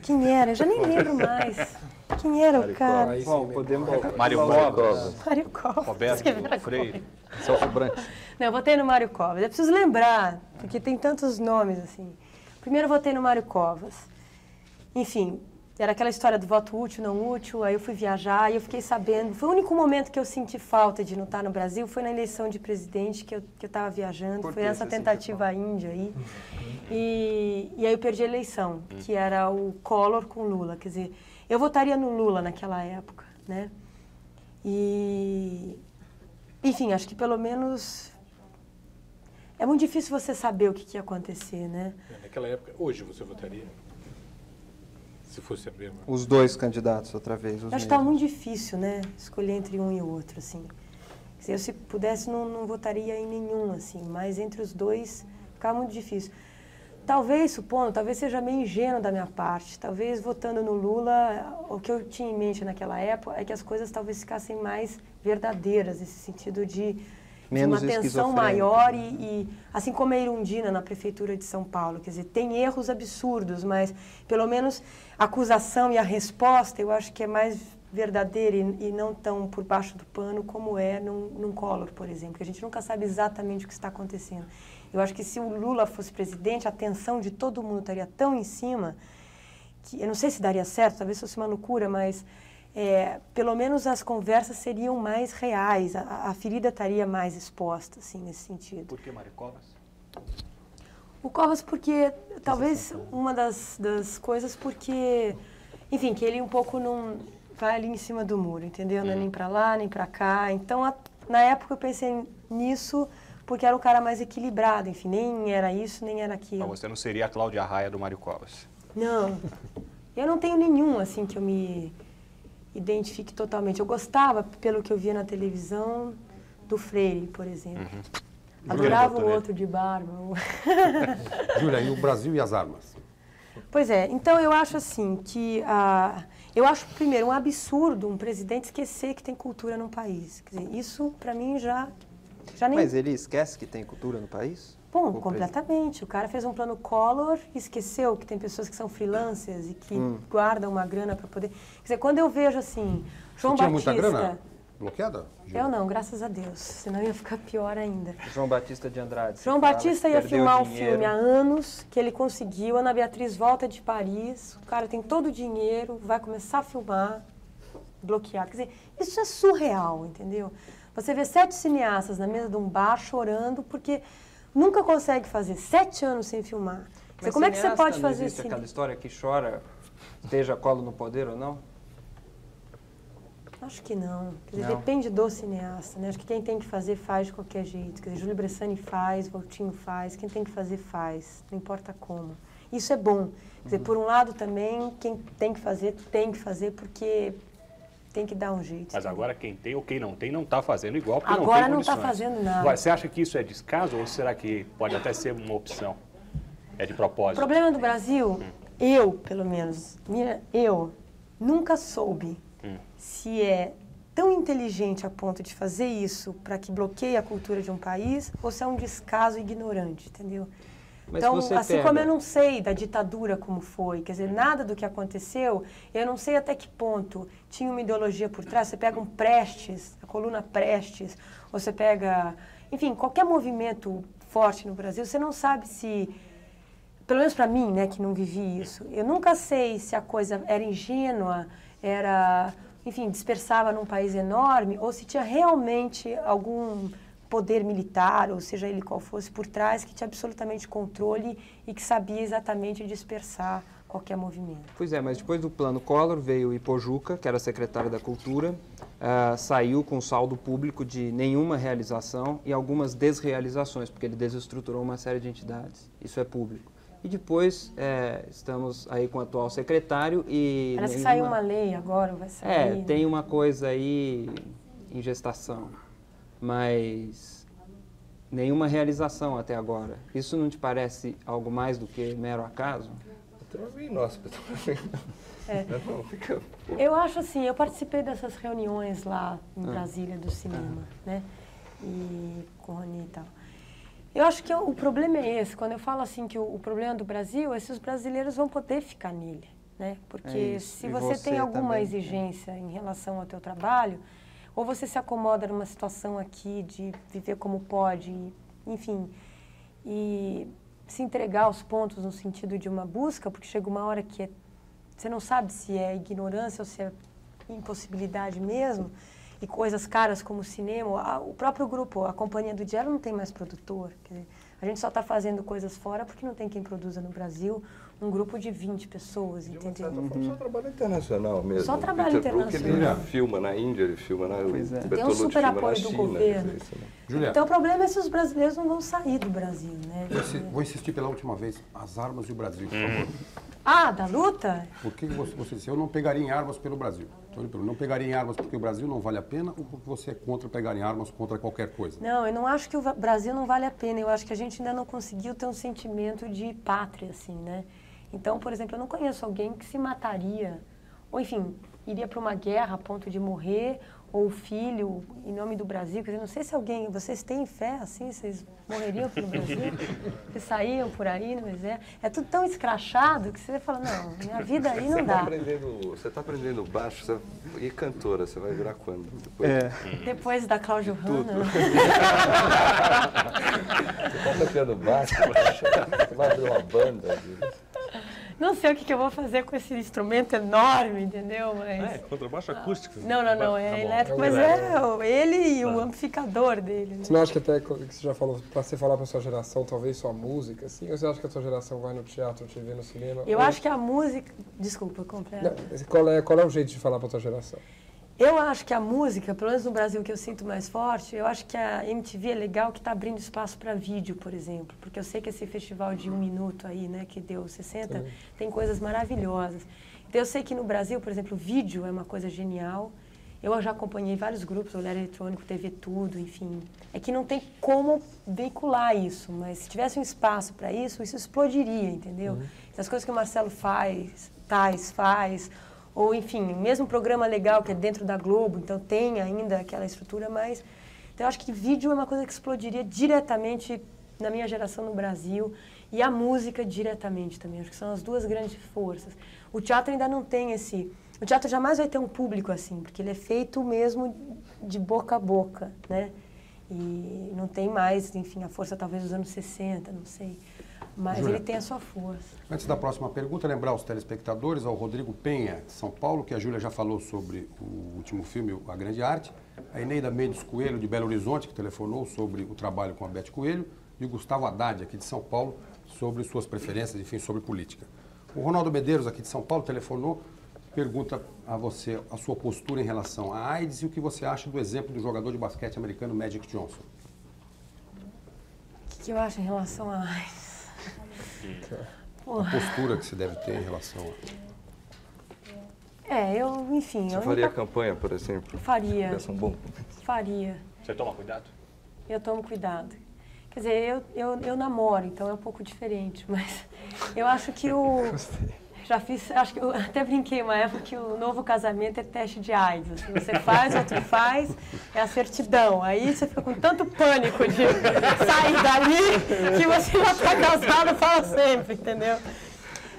Quem era? Eu já nem lembro mais. Quem era o cara? Bom, podemos... Mário Covas. Mário Covas. Roberto. Freire. Celso Brant. Não, eu votei no Mário Covas. Eu preciso lembrar, porque tem tantos nomes assim. Primeiro eu votei no Mário Covas. Enfim, era aquela história do voto útil, não útil. Aí eu fui viajar e eu fiquei sabendo. Foi o único momento que eu senti falta de não estar no Brasil. Foi na eleição de presidente que eu que eu estava viajando. Por Foi essa tentativa índia aí. E, e aí eu perdi a eleição, que era o Collor com Lula. Quer dizer, eu votaria no Lula naquela época, né? E enfim, acho que pelo menos é muito difícil você saber o que, que ia acontecer, né? Naquela época, hoje você votaria? Se fosse a mesma. Os dois candidatos, outra vez, acho que tá mesmos. muito difícil, né? Escolher entre um e o outro, assim. Se eu se pudesse, não, não votaria em nenhum, assim. Mas entre os dois, ficava muito difícil. Talvez, supondo, talvez seja meio ingênuo da minha parte. Talvez votando no Lula, o que eu tinha em mente naquela época é que as coisas talvez ficassem mais verdadeiras, nesse sentido de, de Menos uma tensão maior e, e, assim como a Irundina na prefeitura de São Paulo, quer dizer, tem erros absurdos, mas pelo menos a acusação e a resposta eu acho que é mais verdadeira e, e não tão por baixo do pano como é num, num Collor, por exemplo, que a gente nunca sabe exatamente o que está acontecendo. Eu acho que se o Lula fosse presidente, a atenção de todo mundo estaria tão em cima que eu não sei se daria certo, talvez fosse uma loucura, mas é, pelo menos as conversas seriam mais reais, a, a ferida estaria mais exposta, assim, nesse sentido. Por que Mário Covas? O Covas porque, talvez uma das, das coisas porque, enfim, que ele um pouco não vai ali em cima do muro, entendeu? Não é nem pra lá, nem pra cá. Então, a- na época eu pensei nisso porque era um cara mais equilibrado, enfim, nem era isso, nem era aquilo. Então você não seria a Cláudia Raia do Mário Covas. Não. Eu não tenho nenhum, assim, que eu me identifique totalmente. Eu gostava, pelo que eu via na televisão, do Freire, por exemplo. Adorava votou o outro de barba. o- Júlia, e o Brasil e as armas? Pois é, então eu acho assim que ah, eu acho primeiro um absurdo um presidente esquecer que tem cultura no país. Quer dizer, isso para mim já nem Mas ele esquece que tem cultura no país? bom o completamente. O cara fez um plano Collor e esqueceu que tem pessoas que são freelancers e que Hum. guardam uma grana para poder. Quer dizer, quando eu vejo assim João Você tinha Batista, muita grana bloqueada? Eu não, graças a Deus, senão ia ficar pior ainda. João Batista de Andrade. você João fala Batista ia filmar um filme há anos, que ele conseguiu. Ana Beatriz volta de Paris, o cara tem todo o dinheiro, vai começar a filmar, bloqueado. Quer dizer, isso é surreal, entendeu? Você vê sete cineastas na mesa de um bar chorando porque nunca consegue fazer sete anos sem filmar. Mas como é que você pode não fazer existe assim? aquela história que chora, esteja colo no poder ou não? Acho que não. Dizer, Não. depende do cineasta, né? Acho que quem tem que fazer faz de qualquer jeito. Quer dizer, Júlio Bressani faz, Valtinho faz, quem tem que fazer faz, não importa como. Isso é bom. Quer dizer, por um lado também, quem tem que fazer, tem que fazer porque tem que dar um jeito. Mas agora quem tem ou quem não tem não está fazendo igual porque Agora não está fazendo nada. Agora, você acha que isso é descaso ou será que pode até ser uma opção? É de O propósito? problema do Brasil, eu, pelo menos, minha, eu nunca soube Hum. se é tão inteligente a ponto de fazer isso para que bloqueie a cultura de um país ou se é um descaso ignorante, entendeu? Mas então, assim pega- como eu não sei da ditadura como foi, quer dizer, nada do que aconteceu, eu não sei até que ponto tinha uma ideologia por trás. Você pega um Prestes, a coluna Prestes, ou você pega, enfim, qualquer movimento forte no Brasil, você não sabe se pelo menos para mim, né, que não vivi isso, eu nunca sei se a coisa era ingênua, era, enfim, dispersava num país enorme, ou se tinha realmente algum poder militar, ou seja ele qual fosse, por trás, que tinha absolutamente controle e que sabia exatamente dispersar qualquer movimento. Pois é, mas depois do plano Collor veio o Ipojuca, que era secretário da Cultura, ah, saiu com saldo público de nenhuma realização e algumas desrealizações, porque ele desestruturou uma série de entidades. Isso é público. E depois eh, estamos aí com o atual secretário e. Parece que nenhuma- saiu uma lei agora, vai sair. É, tem uma coisa aí em gestação, mas nenhuma realização até agora. Isso não te parece algo mais do que mero acaso? Nossa, É. Eu acho assim, eu participei dessas reuniões lá em Ah. Brasília do cinema, né? E com o Rony e tal. Eu acho que o, o problema é esse. Quando eu falo assim que o, o problema do Brasil é se os brasileiros vão poder ficar nele, né? Porque É se você, você tem alguma também. exigência em relação ao teu trabalho, ou você se acomoda numa situação aqui de viver como pode, enfim, e se entregar aos pontos no sentido de uma busca, porque chega uma hora que é você não sabe se é ignorância ou se é impossibilidade mesmo. E coisas caras como o cinema, a- o próprio grupo, a Companhia do Diário não tem mais produtor. dizer, a gente só está fazendo coisas fora porque não tem quem produza no Brasil um grupo de 20 pessoas, entendeu? Só trabalho internacional mesmo. Só trabalho Peter Brook, internacional. ele filma na Índia, ele filma na... Pois é. Tem um super apoio do China, governo. isso, né? Então o problema é se os brasileiros não vão sair do Brasil, né? vou insistir pela última vez. As armas e o Brasil, por favor. Ah, da luta? Por que você, você disse, eu não pegaria em armas pelo Brasil? Então, não pegaria em armas porque o Brasil não vale a pena ou porque você é contra pegar em armas contra qualquer coisa? Não, eu não acho que o Brasil não vale a pena. Eu acho que a gente ainda não conseguiu ter um sentimento de pátria, assim, né? Então, por exemplo, eu não conheço alguém que se mataria, ou enfim, iria para uma guerra a ponto de morrer, ou o filho em nome do Brasil. Quer dizer, não sei se alguém, vocês têm fé assim, vocês morreriam pelo Brasil? Vocês saíam por aí no exército? É tudo tão escrachado que você fala, não, minha vida aí Você não está dá. aprendendo, você tá aprendendo baixo você, e cantora, você vai virar quando? Depois? É. Depois da Cláudia Hanna, Você tá tocando baixo, você vai abrir uma banda. não sei o que, que eu vou fazer com esse instrumento enorme, entendeu? Mas... É, contrabaixo acústico. Não, não, não, é Tá elétrico, mas é ele e o amplificador dele. né? Você não acha que até que você já falou, para você falar para sua geração, talvez sua música, assim, ou você acha que a sua geração vai no teatro, te vê no cinema? Eu ou- acho que a música. Desculpa, completo. Não, qual, é, qual é o jeito de falar para tua geração? Eu acho que a música, pelo menos no Brasil que eu sinto mais forte, eu acho que a MTV é legal que está abrindo espaço para vídeo, por exemplo. Porque eu sei que esse festival de um minuto aí, né, que deu 60, tem coisas maravilhosas. Então eu sei que no Brasil, por exemplo, vídeo é uma coisa genial. Eu já acompanhei vários grupos, Olhar Eletrônico, TV Tudo, enfim. É que não tem como veicular isso, mas se tivesse um espaço para isso, isso explodiria, entendeu? As coisas que o Marcelo faz, Tais faz, ou enfim, mesmo programa legal que é dentro da Globo, então tem ainda aquela estrutura, mas então eu acho que vídeo é uma coisa que explodiria diretamente na minha geração no Brasil e a música diretamente também. Acho que são as duas grandes forças. O teatro ainda não tem esse. O teatro jamais vai ter um público assim, porque ele é feito mesmo de boca a boca, né? E não tem mais, enfim, a força talvez dos anos 60, não sei. Mas Júlia. ele tem a sua força. Antes da próxima pergunta, lembrar aos telespectadores, ao Rodrigo Penha, de São Paulo, que a Júlia já falou sobre o último filme, A Grande Arte, a Eneida Mendes Coelho, de Belo Horizonte, que telefonou sobre o trabalho com a Beth Coelho, e o Gustavo Haddad, aqui de São Paulo, sobre suas preferências, enfim, sobre política. O Ronaldo Medeiros, aqui de São Paulo, telefonou, pergunta a você a sua postura em relação à AIDS e o que você acha do exemplo do jogador de basquete americano Magic Johnson. O que, que eu acho em relação a AIDS? A Porra. postura que se deve ter em relação a... É, eu, enfim, Você eu faria nunca campanha, por exemplo? faria, um bom... faria. Você toma cuidado? Eu tomo cuidado. Quer dizer, eu, eu, eu namoro, então é um pouco diferente, mas eu acho que o. Já fiz, acho que eu até brinquei uma época que o novo casamento é teste de AIDS. assim, você faz, outro faz, é a certidão. Aí você fica com tanto pânico de sair dali que você já está casado para sempre, entendeu?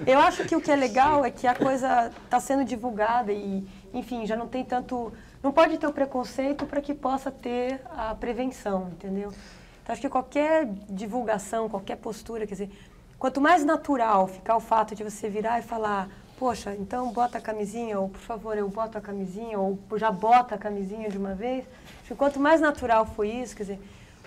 Eu acho que o que é legal é que a coisa está sendo divulgada e, enfim, já não tem tanto. Não pode ter o preconceito para que possa ter a prevenção, entendeu? Então, acho que qualquer divulgação, qualquer postura, quer dizer, quanto mais natural ficar o fato de você virar e falar, poxa, então bota a camisinha, ou por favor, eu boto a camisinha, ou já bota a camisinha de uma vez, quanto mais natural for isso, quer dizer,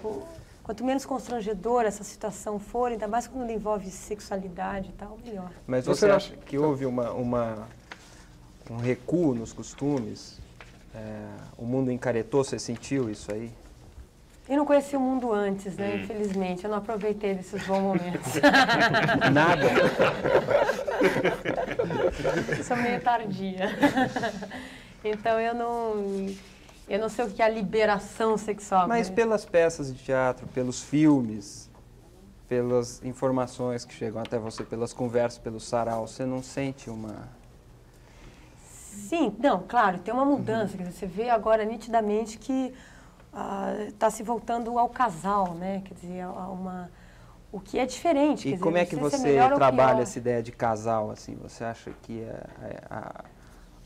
o- quanto menos constrangedora essa situação for, ainda mais quando envolve sexualidade e tal, melhor. Mas Você você, acha que houve uma, uma- um recuo nos costumes? É, o mundo encaretou, você sentiu isso aí? Eu não conheci o mundo antes, Hum. né? Infelizmente, eu não aproveitei desses bons momentos. Nada? Sou meio tardia. Então eu não, eu não sei o que é a liberação sexual. Mas pelas peças de teatro, pelos filmes, pelas informações que chegam até você, pelas conversas, pelo sarau, você não sente uma... Sim, não, claro, tem uma mudança. dizer, você vê agora nitidamente que está se voltando ao casal, né? Quer dizer, a uma, o que é diferente. E dizer, como é que você trabalha essa ideia de casal, assim? Você acha que a, a-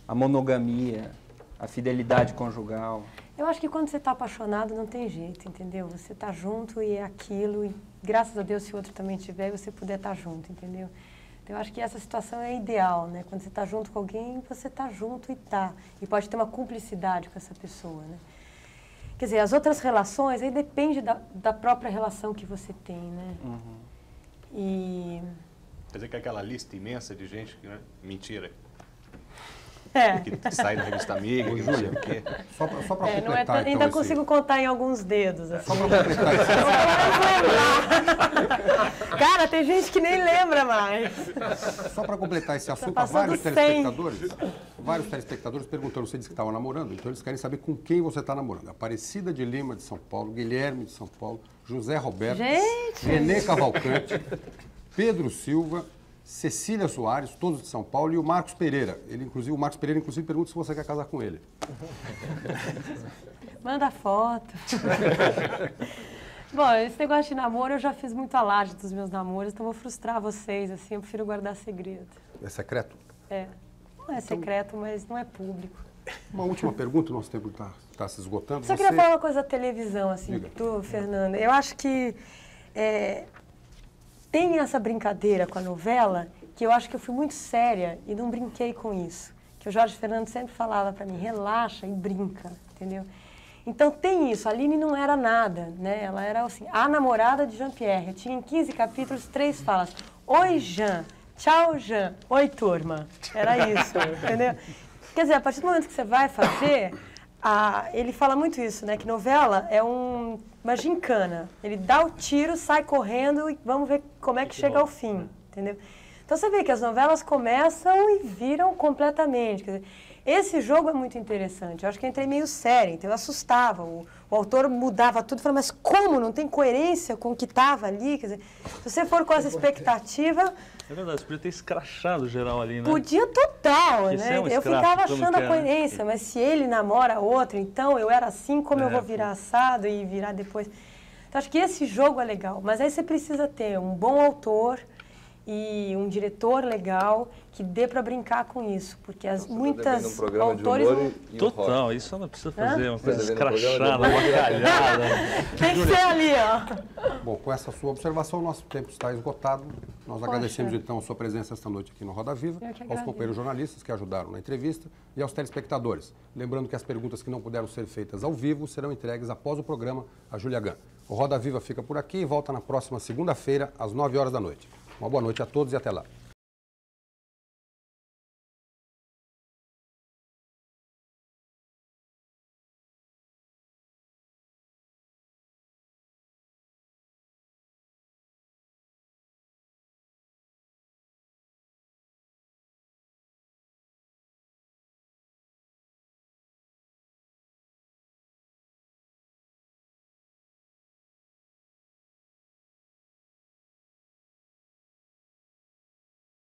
a monogamia, a fidelidade conjugal... Eu acho que quando você está apaixonado não tem jeito, entendeu? Você está junto e é aquilo, e graças a Deus se o outro também tiver você puder estar junto, entendeu? Então eu acho que essa situação é ideal, né? Quando você está junto com alguém, você está junto e tá. E pode ter uma cumplicidade com essa pessoa, né? Quer dizer, as outras relações, aí depende da, da própria relação que você tem, né? E... Quer dizer que aquela lista imensa de gente, né? Mentira. É. Que sai na revista Amiga, que não sei o quê. Só para só pra É, é, completar, tão- então, ainda esse- consigo contar em alguns dedos. Assim. Só para completar esse Cara, tem gente que nem lembra mais. Só para completar esse assunto, há passando vários 100. telespectadores, vários telespectadores perguntando, você disse que estava namorando, então eles querem saber com quem você está namorando. Aparecida de Lima, de São Paulo, Guilherme, de São Paulo, José Roberto, Gente! Renê Cavalcante, Pedro Silva, Cecília Soares, todos de São Paulo, e o Marcos Pereira. Ele, inclusive, o Marcos Pereira, inclusive, pergunta se você quer casar com ele. Manda foto. Bom, esse negócio de namoro eu já fiz muito alarde dos meus namoros, então vou frustrar vocês, assim, eu prefiro guardar segredo. É secreto? É. Não é secreto, mas não é público. Uma última pergunta, o nosso tempo está se esgotando. Só Você- queria falar uma coisa da televisão, assim, Diga. do Fernando. Eu acho que é, tem essa brincadeira com a novela que eu acho que eu fui muito séria e não brinquei com isso. Que o Jorge Fernando sempre falava para mim, relaxa e brinca, entendeu? Então tem isso, a Aline não era nada, né? Ela era assim, a namorada de Jean-Pierre. Eu tinha em 15 capítulos três falas. Oi, Jean. Tchau, Jean. Oi, turma. Era isso, entendeu? Quer dizer, a partir do momento que você vai fazer, a- ele fala muito isso, né? Que novela é um, uma gincana. Ele dá o tiro, sai correndo e vamos ver como é que chega ao fim, entendeu? Então você vê que as novelas começam e viram completamente. Dizer, esse jogo é muito interessante. Eu acho que eu entrei meio sério, então eu assustava. O, o autor mudava tudo, falava, mas como? Não tem coerência com o que estava ali? Quer dizer, se você for com essa expectativa, É verdade, você podia ter escrachado geral ali, né? Podia total, Porque né? é um eu ficava achando a né? coerência, mas se ele namora outro, então eu era assim, como eu É, vou virar assado e virar depois. Então acho que esse jogo é legal, mas aí você precisa ter um bom autor e um diretor legal que dê para brincar com isso, porque as devendo muitas um programa de autores humor não- e, e um Total, rock. isso ela precisa Hã? fazer, uma Tá coisa um escrachada, humor. avacalhada. tem que ser ali, ó. Bom, com essa sua observação, o nosso tempo está esgotado. Nós Poxa. agradecemos, então, a sua presença esta noite aqui no Roda Viva, aos companheiros jornalistas que ajudaram na entrevista e aos telespectadores. Lembrando que as perguntas que não puderam ser feitas ao vivo serão entregues após o programa a Júlia Gann. O Roda Viva fica por aqui e volta na próxima segunda-feira, às 9 horas da noite. Uma boa noite a todos e até lá.